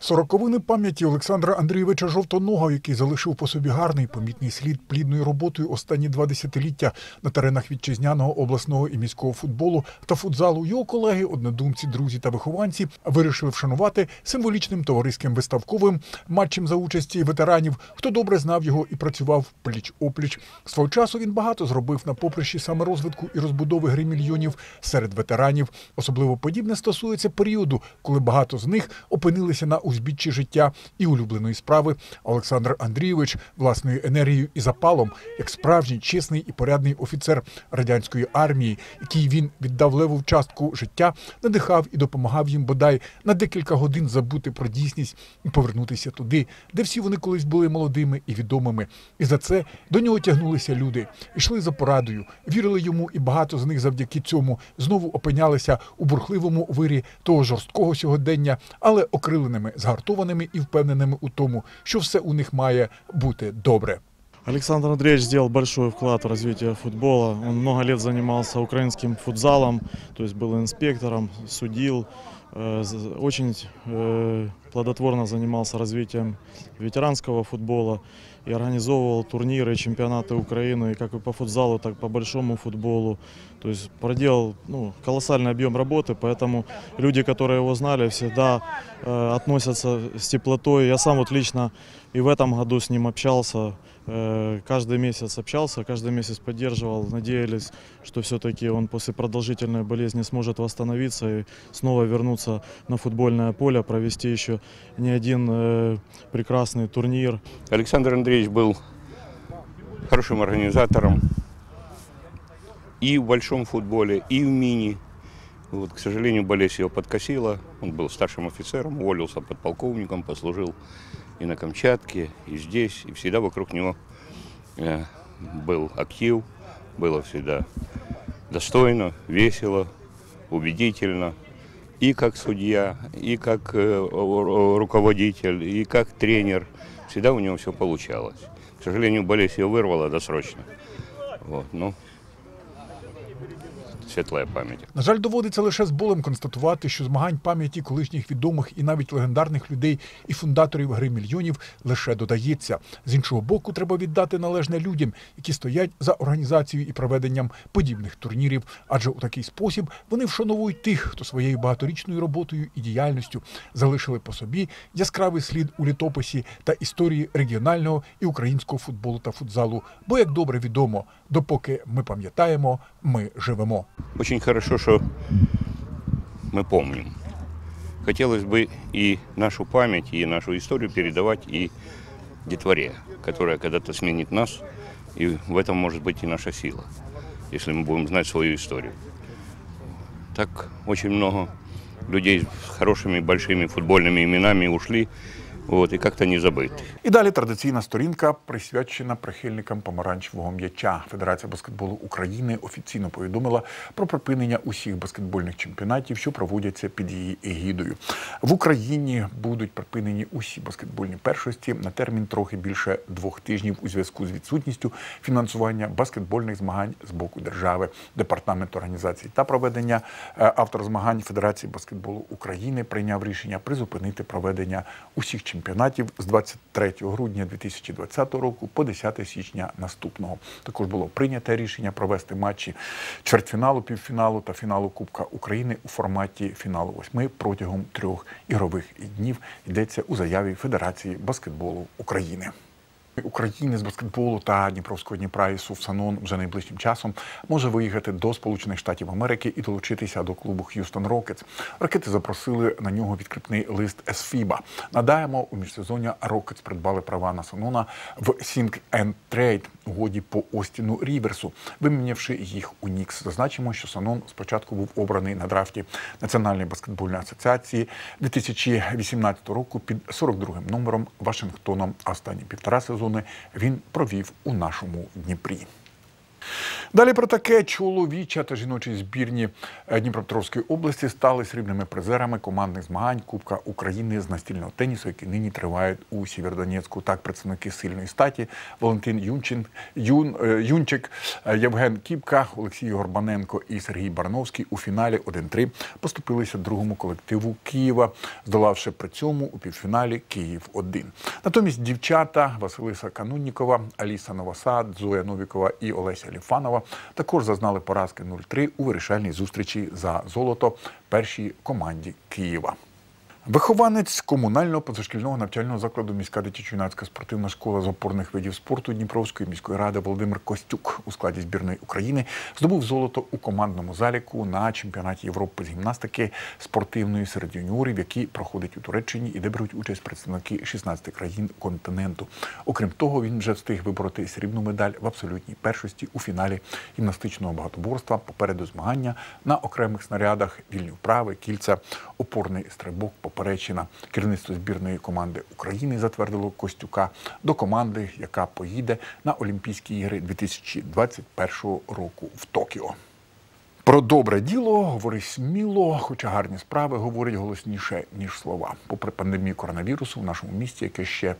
Сороковини пам'яті Олександра Андрійовича Жовтонога, який залишив по собі гарний помітний слід плідною роботою останні два десятиліття на теренах вітчизняного обласного і міського футболу та футзалу. Його колеги, однодумці, друзі та вихованці вирішили вшанувати символічним товариським виставковим матчем за участі ветеранів, хто добре знав його і працював пліч опліч. Свого часу він багато зробив на поприщі саме розвитку і розбудови гри мільйонів серед ветеранів. Особливо подібне стосується періоду, коли багато з них опинилися на узбіччі життя і улюбленої справи. Олександр Андрійович власною енергією і запалом, як справжній чесний і порядний офіцер радянської армії, який він віддав леву частку життя, надихав і допомагав їм бодай на декілька годин забути про дійсність і повернутися туди, де всі вони колись були молодими і відомими. І за це до нього тягнулися люди, йшли за порадою, вірили йому, і багато з них завдяки цьому знову опинялися у бурхливому вирі того жорсткого сьогодення, але окриленими, згартованими і впевненими у тому, що все у них має бути добре. Александр Андреевич сделал большой вклад в развитие футбола. Он много лет занимался украинским футзалом, то есть был инспектором, судил. Э, з- Очень э, плодотворно занимался развитием ветеранского футбола и организовывал турниры, чемпионаты Украины, и как и по футзалу, так и по большому футболу. То есть проделал ну, колоссальный объем работы, поэтому люди, которые его знали, всегда э, относятся с теплотой. Я сам вот лично и в этом году с ним общался, э, Каждый месяц общался, каждый месяц поддерживал. Надеялись, что все-таки он после продолжительной болезни сможет восстановиться и снова вернуться на футбольное поле, провести еще не один э, прекрасный турнир. Александр Андреевич был хорошим организатором и в большом футболе, и в мини. Вот, к сожалению, болезнь его подкосила. Он был старшим офицером, уволился подполковником, послужил и на Камчатке, и здесь. И всегда вокруг него э, был актив, было всегда достойно, весело, убедительно. И как судья, и как э, ру- руководитель, и как тренер. Всегда у него все получалось. К сожалению, болезнь его вырвала досрочно. Вот, ну, светлая память. На жаль, доводиться лише з болем констатувати, що змагань пам'яті колишніх відомих і навіть легендарних людей і фундаторів гри мільйонів лише додається. З іншого боку, треба віддати належне людям, які стоять за організацією і проведенням подібних турнірів, адже у такий спосіб вони вшановують тих, хто своєю багаторічною роботою і діяльністю залишили по собі яскравий слід у літописі та історії регіонального і українського футболу та футзалу. Бо, як добре відомо, допоки ми пам'ятаємо, ми живемо. Очень хорошо, что мы помним. Хотелось бы и нашу память, и нашу историю передавать и детворе, которая когда-то сменит нас, и в этом может быть и наша сила, если мы будем знать свою историю. Так очень много людей с хорошими большими футбольными именами ушли, вот, и как-то не забыты. І далі традиційна сторінка присвячена прихильникам помаранчевого м'яча. Федерація баскетболу України офіційно повідомила про припинення усіх баскетбольних чемпіонатів, що проводяться під її егідою. В Україні будуть припинені усі баскетбольні першості на термін трохи більше двох тижнів у зв'язку з відсутністю фінансування баскетбольних змагань з боку держави. Департамент організації та проведення е, автор змагань Федерації баскетболу України прийняв рішення призупинити проведення усіх чемпіонатів з 23 грудня 2020 року по 10 січня наступного. Також було прийнято рішення провести матчі чвертьфіналу, півфіналу та фіналу Кубка України у форматі фіналу восьми протягом трьох ігрових днів. Йдеться у заяві Федерації баскетболу України. України з баскетболу та Дніпровського Дніпра і Ісуф Санон вже найближчим часом може виїхати до Сполучених Штатів Америки і долучитися до клубу Х'юстон Рокетс. Ракети запросили на нього відкритний лист з ФІБА. Нагадаємо, у міжсезоння Рокетс придбали права на Санона в sign-and-trade угоді по Остіну Ріверсу, вимінявши їх у Нікс. Зазначимо, що Санон спочатку був обраний на драфті Національної баскетбольної асоціації 2018 року під 42-м номером Вашингтоном. А Останні півтора сезони він провів у нашому Дніпрі. Далі про таке чоловіча та жіночі збірні е, Дніпропетровської області стали срібними призерами командних змагань Кубка України з настільного тенісу, які нині тривають у Сєвєродонецьку. Так, представники сильної статі Валентин Юнчин, Юн, е, Юнчик, е, Євген Кіпка, Олексій Горбаненко і Сергій Барановський у фіналі 1-3 поступилися другому колективу Києва, здолавши при цьому у півфіналі Київ 1 Натомість дівчата Василиса Кануннікова, Аліса Новосад, Зоя Новікова і Олеся Ліфанова також зазнали поразки 0-3 у вирішальній зустрічі за золото першій команді Києва. Вихованець комунального позашкільного навчального закладу міська дитячо-юнацька спортивна школа з опорних видів спорту Дніпровської міської ради Володимир Костюк у складі збірної України здобув золото у командному заліку на чемпіонаті Європи з гімнастики спортивної серед юніорів, які проходять у Туреччині і де беруть участь представники 16 країн континенту. Окрім того, він вже встиг вибороти срібну медаль в абсолютній першості у фіналі гімнастичного багатоборства попереду змагання на окремих снарядах, вільні вправи, кільця, опорний стрибок. Поперечина керівництво збірної команди України затвердило Костюка до команди, яка поїде на Олімпійські ігри 2021 року в Токіо. Про добре діло говорить сміло, хоча гарні справи говорять голосніше ніж слова. Попри пандемію коронавірусу в нашому місті, яке ще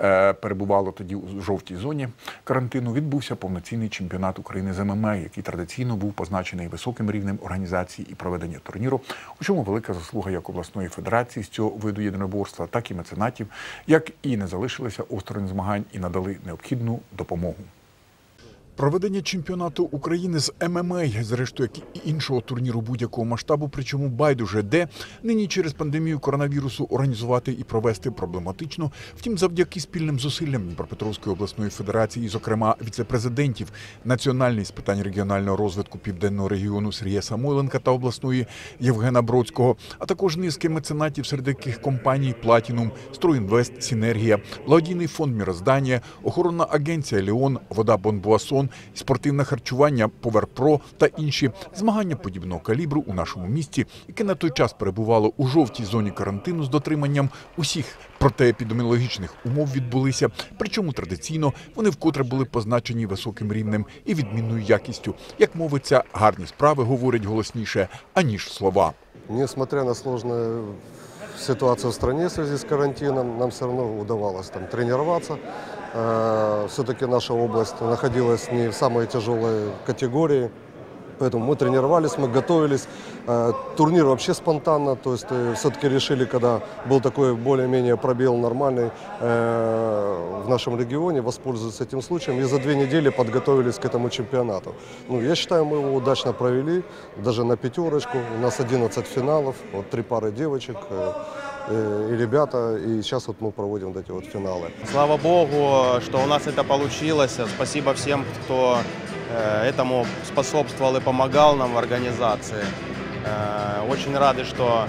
е, перебувало тоді у жовтій зоні карантину, відбувся повноцінний чемпіонат України з ММА, який традиційно був позначений високим рівнем організації і проведення турніру, у чому велика заслуга як обласної федерації з цього виду єдиноборства, так і меценатів, як і не залишилися осторонь змагань і надали необхідну допомогу. Проведення чемпіонату України з ММА, зрештою, як і іншого турніру будь-якого масштабу, причому байдуже де нині через пандемію коронавірусу організувати і провести проблематично. Втім, завдяки спільним зусиллям Дніпропетровської обласної федерації, і, зокрема віце-президентів Національної з питань регіонального розвитку південного регіону Сергія Самойленка та обласної Євгена Бродського, а також низки меценатів, серед яких компаній Платінум, Стройінвест, Сінергія, благодійний фонд Міроздання, охоронна агенція Леон, вода Бонбуасон, спортивне харчування, Поверпро та інші змагання подібного калібру у нашому місті, яке на той час перебувало у жовтій зоні карантину з дотриманням усіх протиепідеміологічних умов відбулися. Причому традиційно вони вкотре були позначені високим рівнем і відмінною якістю. Як мовиться, гарні справи говорять голосніше аніж слова. Несмотря на сложную ситуацию в стране в связи с карантином, нам все равно удавалось там тренироваться. Э, Все-таки наша область находилась не в самой тяжелой категории, поэтому мы тренировались, мы готовились. Э, Турнир вообще спонтанно, то есть э, все-таки решили, когда был такой более-менее пробел нормальный э, в нашем регионе, воспользоваться этим случаем и за две недели подготовились к этому чемпионату. Ну, я считаю, мы его удачно провели, даже на пятерочку. У нас 11 финалов, вот три пары девочек и ребята, и сейчас вот мы проводим вот эти вот финалы. Слава Богу, что у нас это получилось. Спасибо всем, кто этому способствовал и помогал нам в организации. Э, Очень рады, что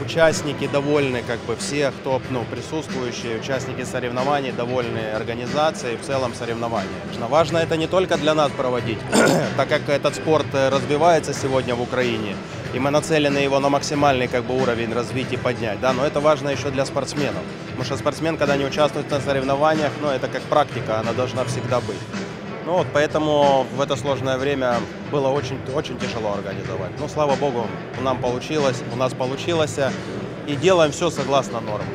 участники довольны, как бы все, кто ну, присутствующие, участники соревнований довольны организацией и в целом соревнований. Важно это не только для нас проводить, так как этот спорт э, развивается сегодня в Украине, и мы нацелены его на максимальный как бы, уровень развить и поднять, да, но это важно еще для спортсменов, потому что спортсмен, когда не участвует на соревнованиях, ну, это как практика, она должна всегда быть. Ну вот поэтому в это сложное время было очень, очень тяжело организовать. Ну, слава богу, нам получилось, у нас получилось, и делаем все согласно нормам.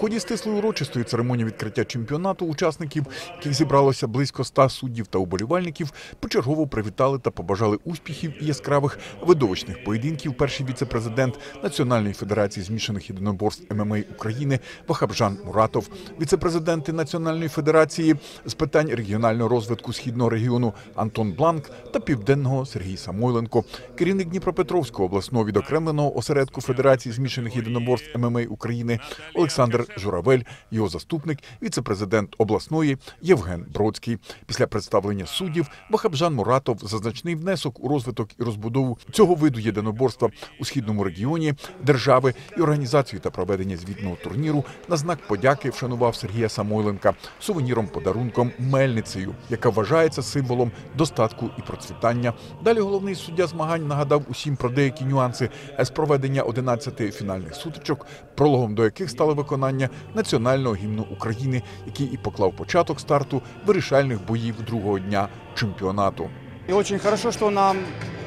Ході стислої урочистої церемонії відкриття чемпіонату учасників, яких зібралося близько ста суддів та уболівальників, почергово привітали та побажали успіхів і яскравих видовищних поєдинків. Перший віце-президент Національної федерації змішаних єдиноборств ММА України Вахабжан Муратов, віце-президенти Національної федерації з питань регіонального розвитку східного регіону Антон Бланк та південного Сергій Самойленко, керівник Дніпропетровського обласного відокремленого осередку Федерації змішаних єдиноборств ММА України Олександр Журавель, його заступник, віце-президент обласної Євген Бродський. Після представлення суддів Вахабжан Муратов за значний внесок у розвиток і розбудову цього виду єдиноборства у східному регіоні держави і організацію та проведення звітного турніру на знак подяки вшанував Сергія Самойленка сувеніром подарунком мельницею, яка вважається символом достатку і процвітання. Далі головний суддя змагань нагадав усім про деякі нюанси з проведення 11 фінальних сутичок, прологом до яких стало виконання національного гімну України, який і поклав початок старту вирішальних боїв другого дня чемпіонату. И очень хорошо, что нам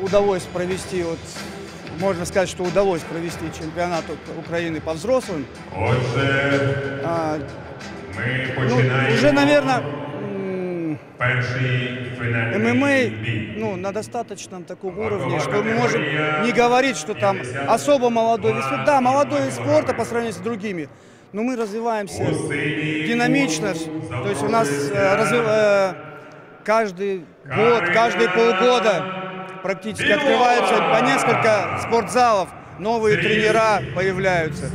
удалось провести, вот, можно сказать, что удалось провести чемпионат У- Украины по взрослым. Отже, А, ми ну, починаємо уже, наверное, перший фінальний ММА бій. ну, на достаточном таком уровне, что мы можем не говорить, что там особо молодой вид спорта. Да, молодой вид спорта по сравнению с другими, но мы развиваемся динамично. То есть у нас э, разви- э, каждый год, каждые полгода практически открываются по несколько спортзалов, новые тренера появляются.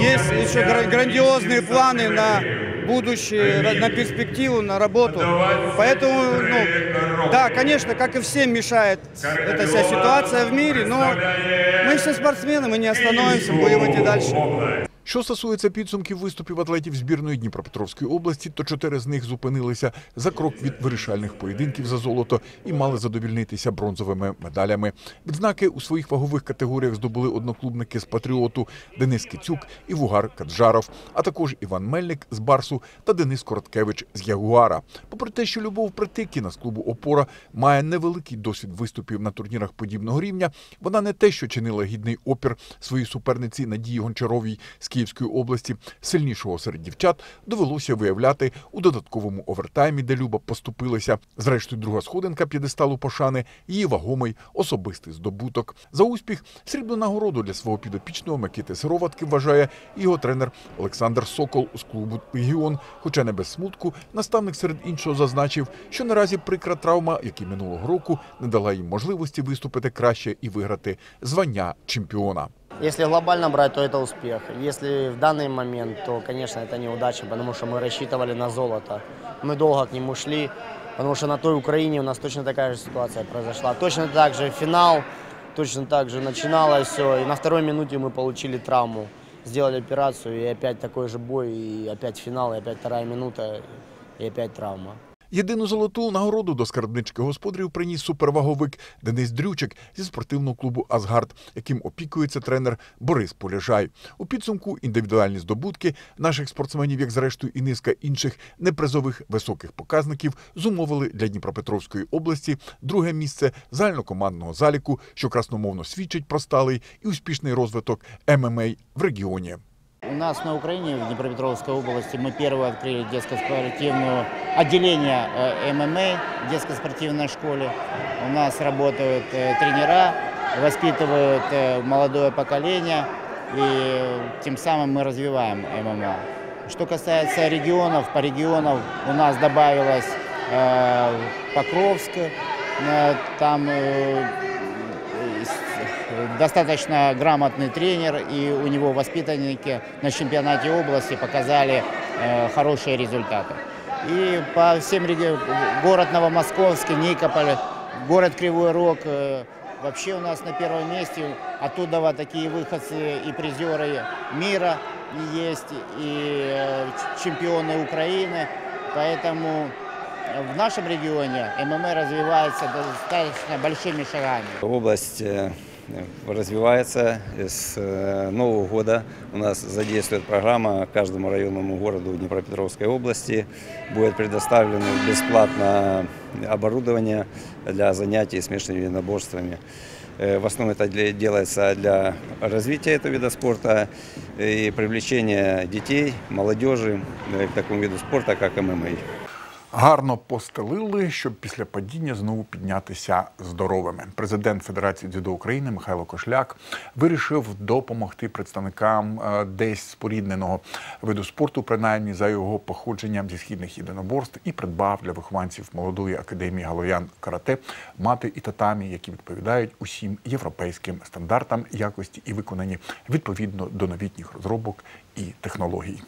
Есть еще гра- грандиозные планы на будущее, на- на перспективу, на работу. Поэтому, ну, да, конечно, как и всем мешает эта вся ситуация в мире, но мы все спортсмены, мы не остановимся, будем идти дальше. Що стосується підсумків виступів атлетів збірної Дніпропетровської області, то чотири з них зупинилися за крок від вирішальних поєдинків за золото і мали задовільнитися бронзовими медалями. Відзнаки у своїх вагових категоріях здобули одноклубники з Патріоту Денис Кицюк і Вугар Каджаров, а також Іван Мельник з Барсу та Денис Короткевич з Ягуара. Попри те, що Любов Притикіна з клубу Опора має невеликий досвід виступів на турнірах подібного рівня, вона не те, що чинила гідний опір своїй суперниці Надії Гончаровій з Київської області, сильнішого серед дівчат довелося виявляти у додатковому овертаймі, де Люба поступилася. Зрештою, друга сходинка п'єдесталу пошани її вагомий особистий здобуток. За успіх срібну нагороду для свого підопічного Микити Сироватки вважає його тренер Олександр Сокол з клубу Легіон. Хоча не без смутку, наставник серед іншого зазначив, що наразі прикра травма, як і минулого року, не дала їм можливості виступити краще і виграти звання чемпіона. Если глобально брать, то это успех. Если в данный момент, то, конечно, это неудача, потому что мы рассчитывали на золото. Мы долго к нему шли, потому что на той Украине у нас точно такая же ситуация произошла. Точно так же финал, точно так же начиналось все. И на второй минуте мы получили травму. Сделали операцию, и опять такой же бой, и опять финал, и опять вторая минута, и опять травма. Єдину золоту нагороду до скарбнички господарів приніс суперваговик Денис Дрючик зі спортивного клубу Асгард, яким опікується тренер Борис Полежай. У підсумку індивідуальні здобутки наших спортсменів, як зрештою і низка інших непризових високих показників, зумовили для Дніпропетровської області друге місце загальнокомандного заліку, що красномовно свідчить про сталий і успішний розвиток ММА в регіоні. У нас на Украине, в Днепропетровской области, мы первые открыли детско-спортивное отделение э, ММА в детско-спортивной школе. У нас работают э, тренера, воспитывают э, молодое поколение, и тем самым мы развиваем ММА. Что касается регионов, по регионам у нас добавилось Покровск, там достаточно грамотный тренер, и у него воспитанники на чемпионате области показали э, хорошие результаты. И по всем регионам, город Новомосковский, Никополь, город Кривой Рог, э, вообще у нас на первом месте. Оттуда вот такие выходцы и призеры мира есть, и э, чемпионы Украины. Поэтому в нашем регионе ММА развивается достаточно большими шагами. Область развивается. С э, Нового года у нас задействует программа каждому районному городу Днепропетровской области. Будет предоставлено бесплатно оборудование для занятий смешанными единоборствами. Э, В основном это делается для развития этого вида спорта и привлечения детей, молодежи э, к такому виду спорта, как ММА. Гарно постелили, щоб після падіння знову піднятися здоровими. Президент Федерації дзюдо України Михайло Кошляк вирішив допомогти представникам е, десь спорідненого виду спорту, принаймні за його походженням зі східних єдиноборств, і придбав для вихованців молодої академії Галоян Карате мати і татамі, які відповідають усім європейським стандартам якості і виконані відповідно до новітніх розробок і технологій.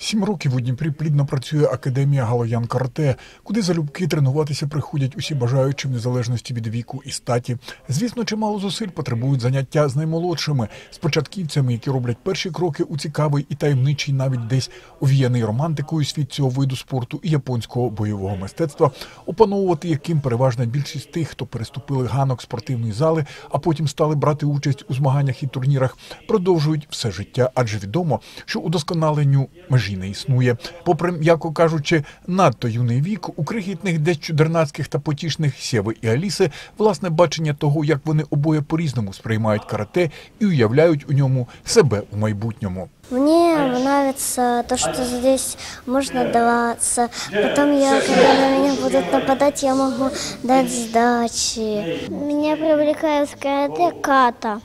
Сім років у Дніпрі плідно працює академія Галоян Карате, куди залюбки тренуватися приходять усі бажаючі в незалежності від віку і статі. Звісно, чимало зусиль потребують заняття з наймолодшими, з початківцями, які роблять перші кроки у цікавий і таємничий, навіть десь увіяний романтикою світ цього виду спорту і японського бойового мистецтва, опановувати яким переважна більшість тих, хто переступили ганок спортивної зали, а потім стали брати участь у змаганнях і турнірах, продовжують все життя, адже відомо, що удосконаленню межі не існує. Попри, м'яко кажучи, надто юний вік у крихітних десь чудернацьких та потішних Сєви і Аліси власне бачення того, як вони обоє по-різному сприймають карате і уявляють у ньому себе у майбутньому. Мне нравится то, что здесь можно драться. Потом я, когда на меня будут нападать, я могу дать сдачи. Меня привлекает карате ката.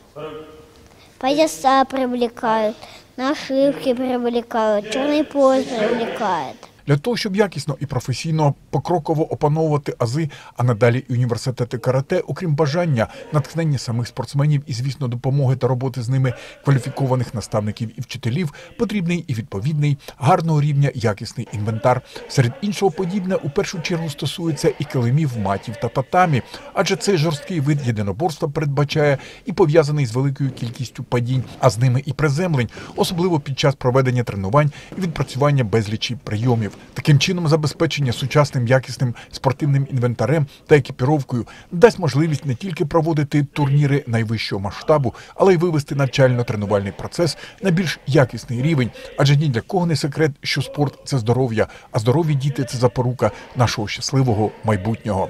Пояса привлекают, нашивки привлекают, черный пояс привлекает. Для того, щоб якісно і професійно покроково опановувати ази, а надалі і університети карате, окрім бажання, натхнення самих спортсменів і, звісно, допомоги та роботи з ними кваліфікованих наставників і вчителів, потрібний і відповідний гарного рівня якісний інвентар. Серед іншого подібне у першу чергу стосується і килимів, матів та татамі, адже цей жорсткий вид єдиноборства передбачає і пов'язаний з великою кількістю падінь, а з ними і приземлень, особливо під час проведення тренувань і відпрацювання безлічі прийомів. Таким чином, забезпечення сучасним якісним спортивним інвентарем та екіпіровкою дасть можливість не тільки проводити турніри найвищого масштабу, але й вивести навчально-тренувальний процес на більш якісний рівень. Адже ні для кого не секрет, що спорт це здоров'я, а здорові діти це запорука нашого щасливого майбутнього.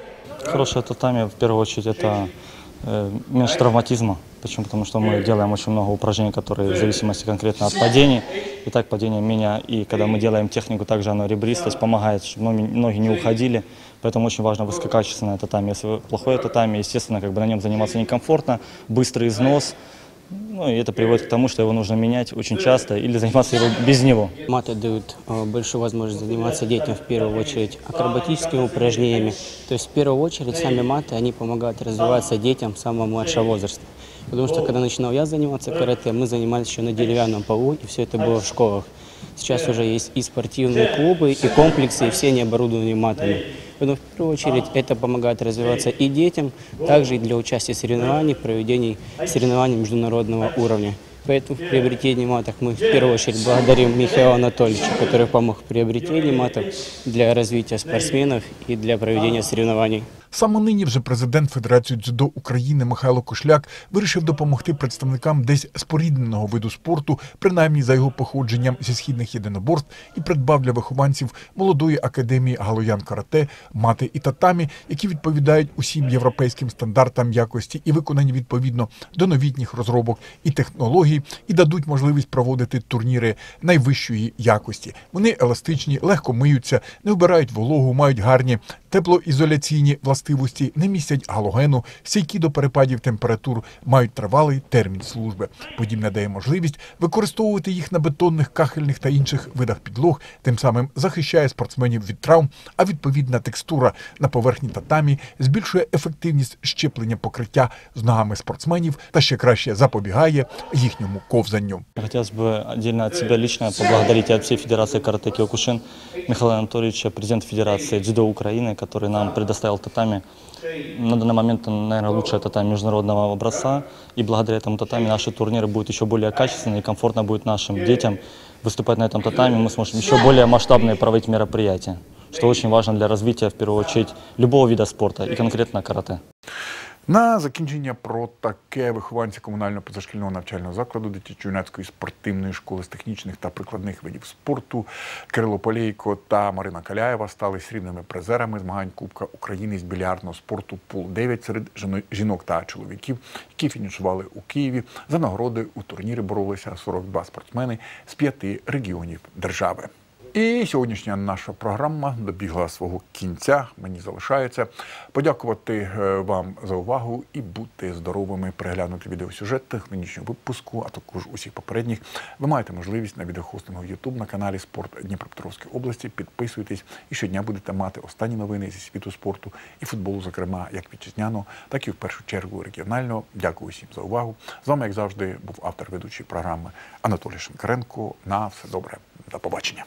Хорошее татами, в первую очередь, это э, меньше. Почему? Потому что мы делаем очень много упражнений, которые в зависимости конкретно от падений. И так падение меня, и когда мы делаем технику, также оно ребристость помогает, чтобы ноги, не уходили. Поэтому очень важно высококачественное татами. Если плохое татами, естественно, как бы на нем заниматься некомфортно, быстрый износ. Ну, и это приводит к тому, что его нужно менять очень часто или заниматься его без него. Маты дают э, большую возможность заниматься детям в первую очередь акробатическими упражнениями. То есть в первую очередь сами маты, они помогают развиваться детям самого младшего возраста. Потому что когда начинал я заниматься карате, мы занимались еще на деревянном полу, и все это было в школах. Сейчас уже есть и спортивные клубы, и комплексы, и все они оборудованы матами. Поэтому в первую очередь это помогает развиваться и детям, также и для участия в соревнованиях, проведений соревнований международного уровня. Поэтому в приобретении маток мы в первую очередь благодарим Михаила Анатольевича, который помог в приобретении маток для развития спортсменов и для проведения соревнований. Саме нині вже президент Федерації дзюдо України Михайло Кошляк вирішив допомогти представникам десь спорідненого виду спорту, принаймні за його походженням зі східних єдиноборств, і придбав для вихованців молодої академії Галоян Карате, мати і татамі, які відповідають усім європейським стандартам якості і виконані відповідно до новітніх розробок і технологій, і дадуть можливість проводити турніри найвищої якості. Вони еластичні, легко миються, не вбирають вологу, мають гарні теплоізоляційні властивості, не містять галогену, стійкі до перепадів температур, мають тривалий термін служби. Подібне дає можливість використовувати їх на бетонних, кахельних та інших видах підлог, тим самим захищає спортсменів від травм, а відповідна текстура на поверхні татамі збільшує ефективність щеплення покриття з ногами спортсменів та ще краще запобігає їхньому ковзанню. Хотелось бы отдельно от себя лично поблагодарить от всей Федерации карате Киокушин Михаила Анатольевича, президента Федерации дзюдо Украины, который нам предоставил татами. На данный момент, наверное, лучшее татами международного образца. И благодаря этому татами наши турниры будут еще более качественные и комфортно будет нашим детям выступать на этом татами. Мы сможем еще более масштабные проводить мероприятия, что очень важно для развития, в первую очередь, любого вида спорта и конкретно карате. На закінчення про таке вихованці комунального позашкільного навчального закладу дитячо-юнацької спортивної школи з технічних та прикладних видів спорту Кирило Полейко та Марина Каляєва стали срібними призерами змагань Кубка України з більярдного спорту пул 9 серед жінок та чоловіків, які фінішували у Києві. За нагороди у турнірі боролися 42 спортсмени з п'яти регіонів держави. І сьогоднішня наша програма добігла свого кінця. Мені залишається подякувати е, вам за увагу і бути здоровими. Переглянути відеосюжети нинішнього випуску, а також усіх попередніх. Ви маєте можливість на відеохостингу YouTube на каналі Спорт Дніпропетровської області. Підписуйтесь і щодня будете мати останні новини зі світу спорту і футболу, зокрема як вітчизняного, так і в першу чергу регіонального. Дякую всім за увагу. З вами, як завжди, був автор ведучої програми Анатолій Шинкаренко. На все добре. До побачення.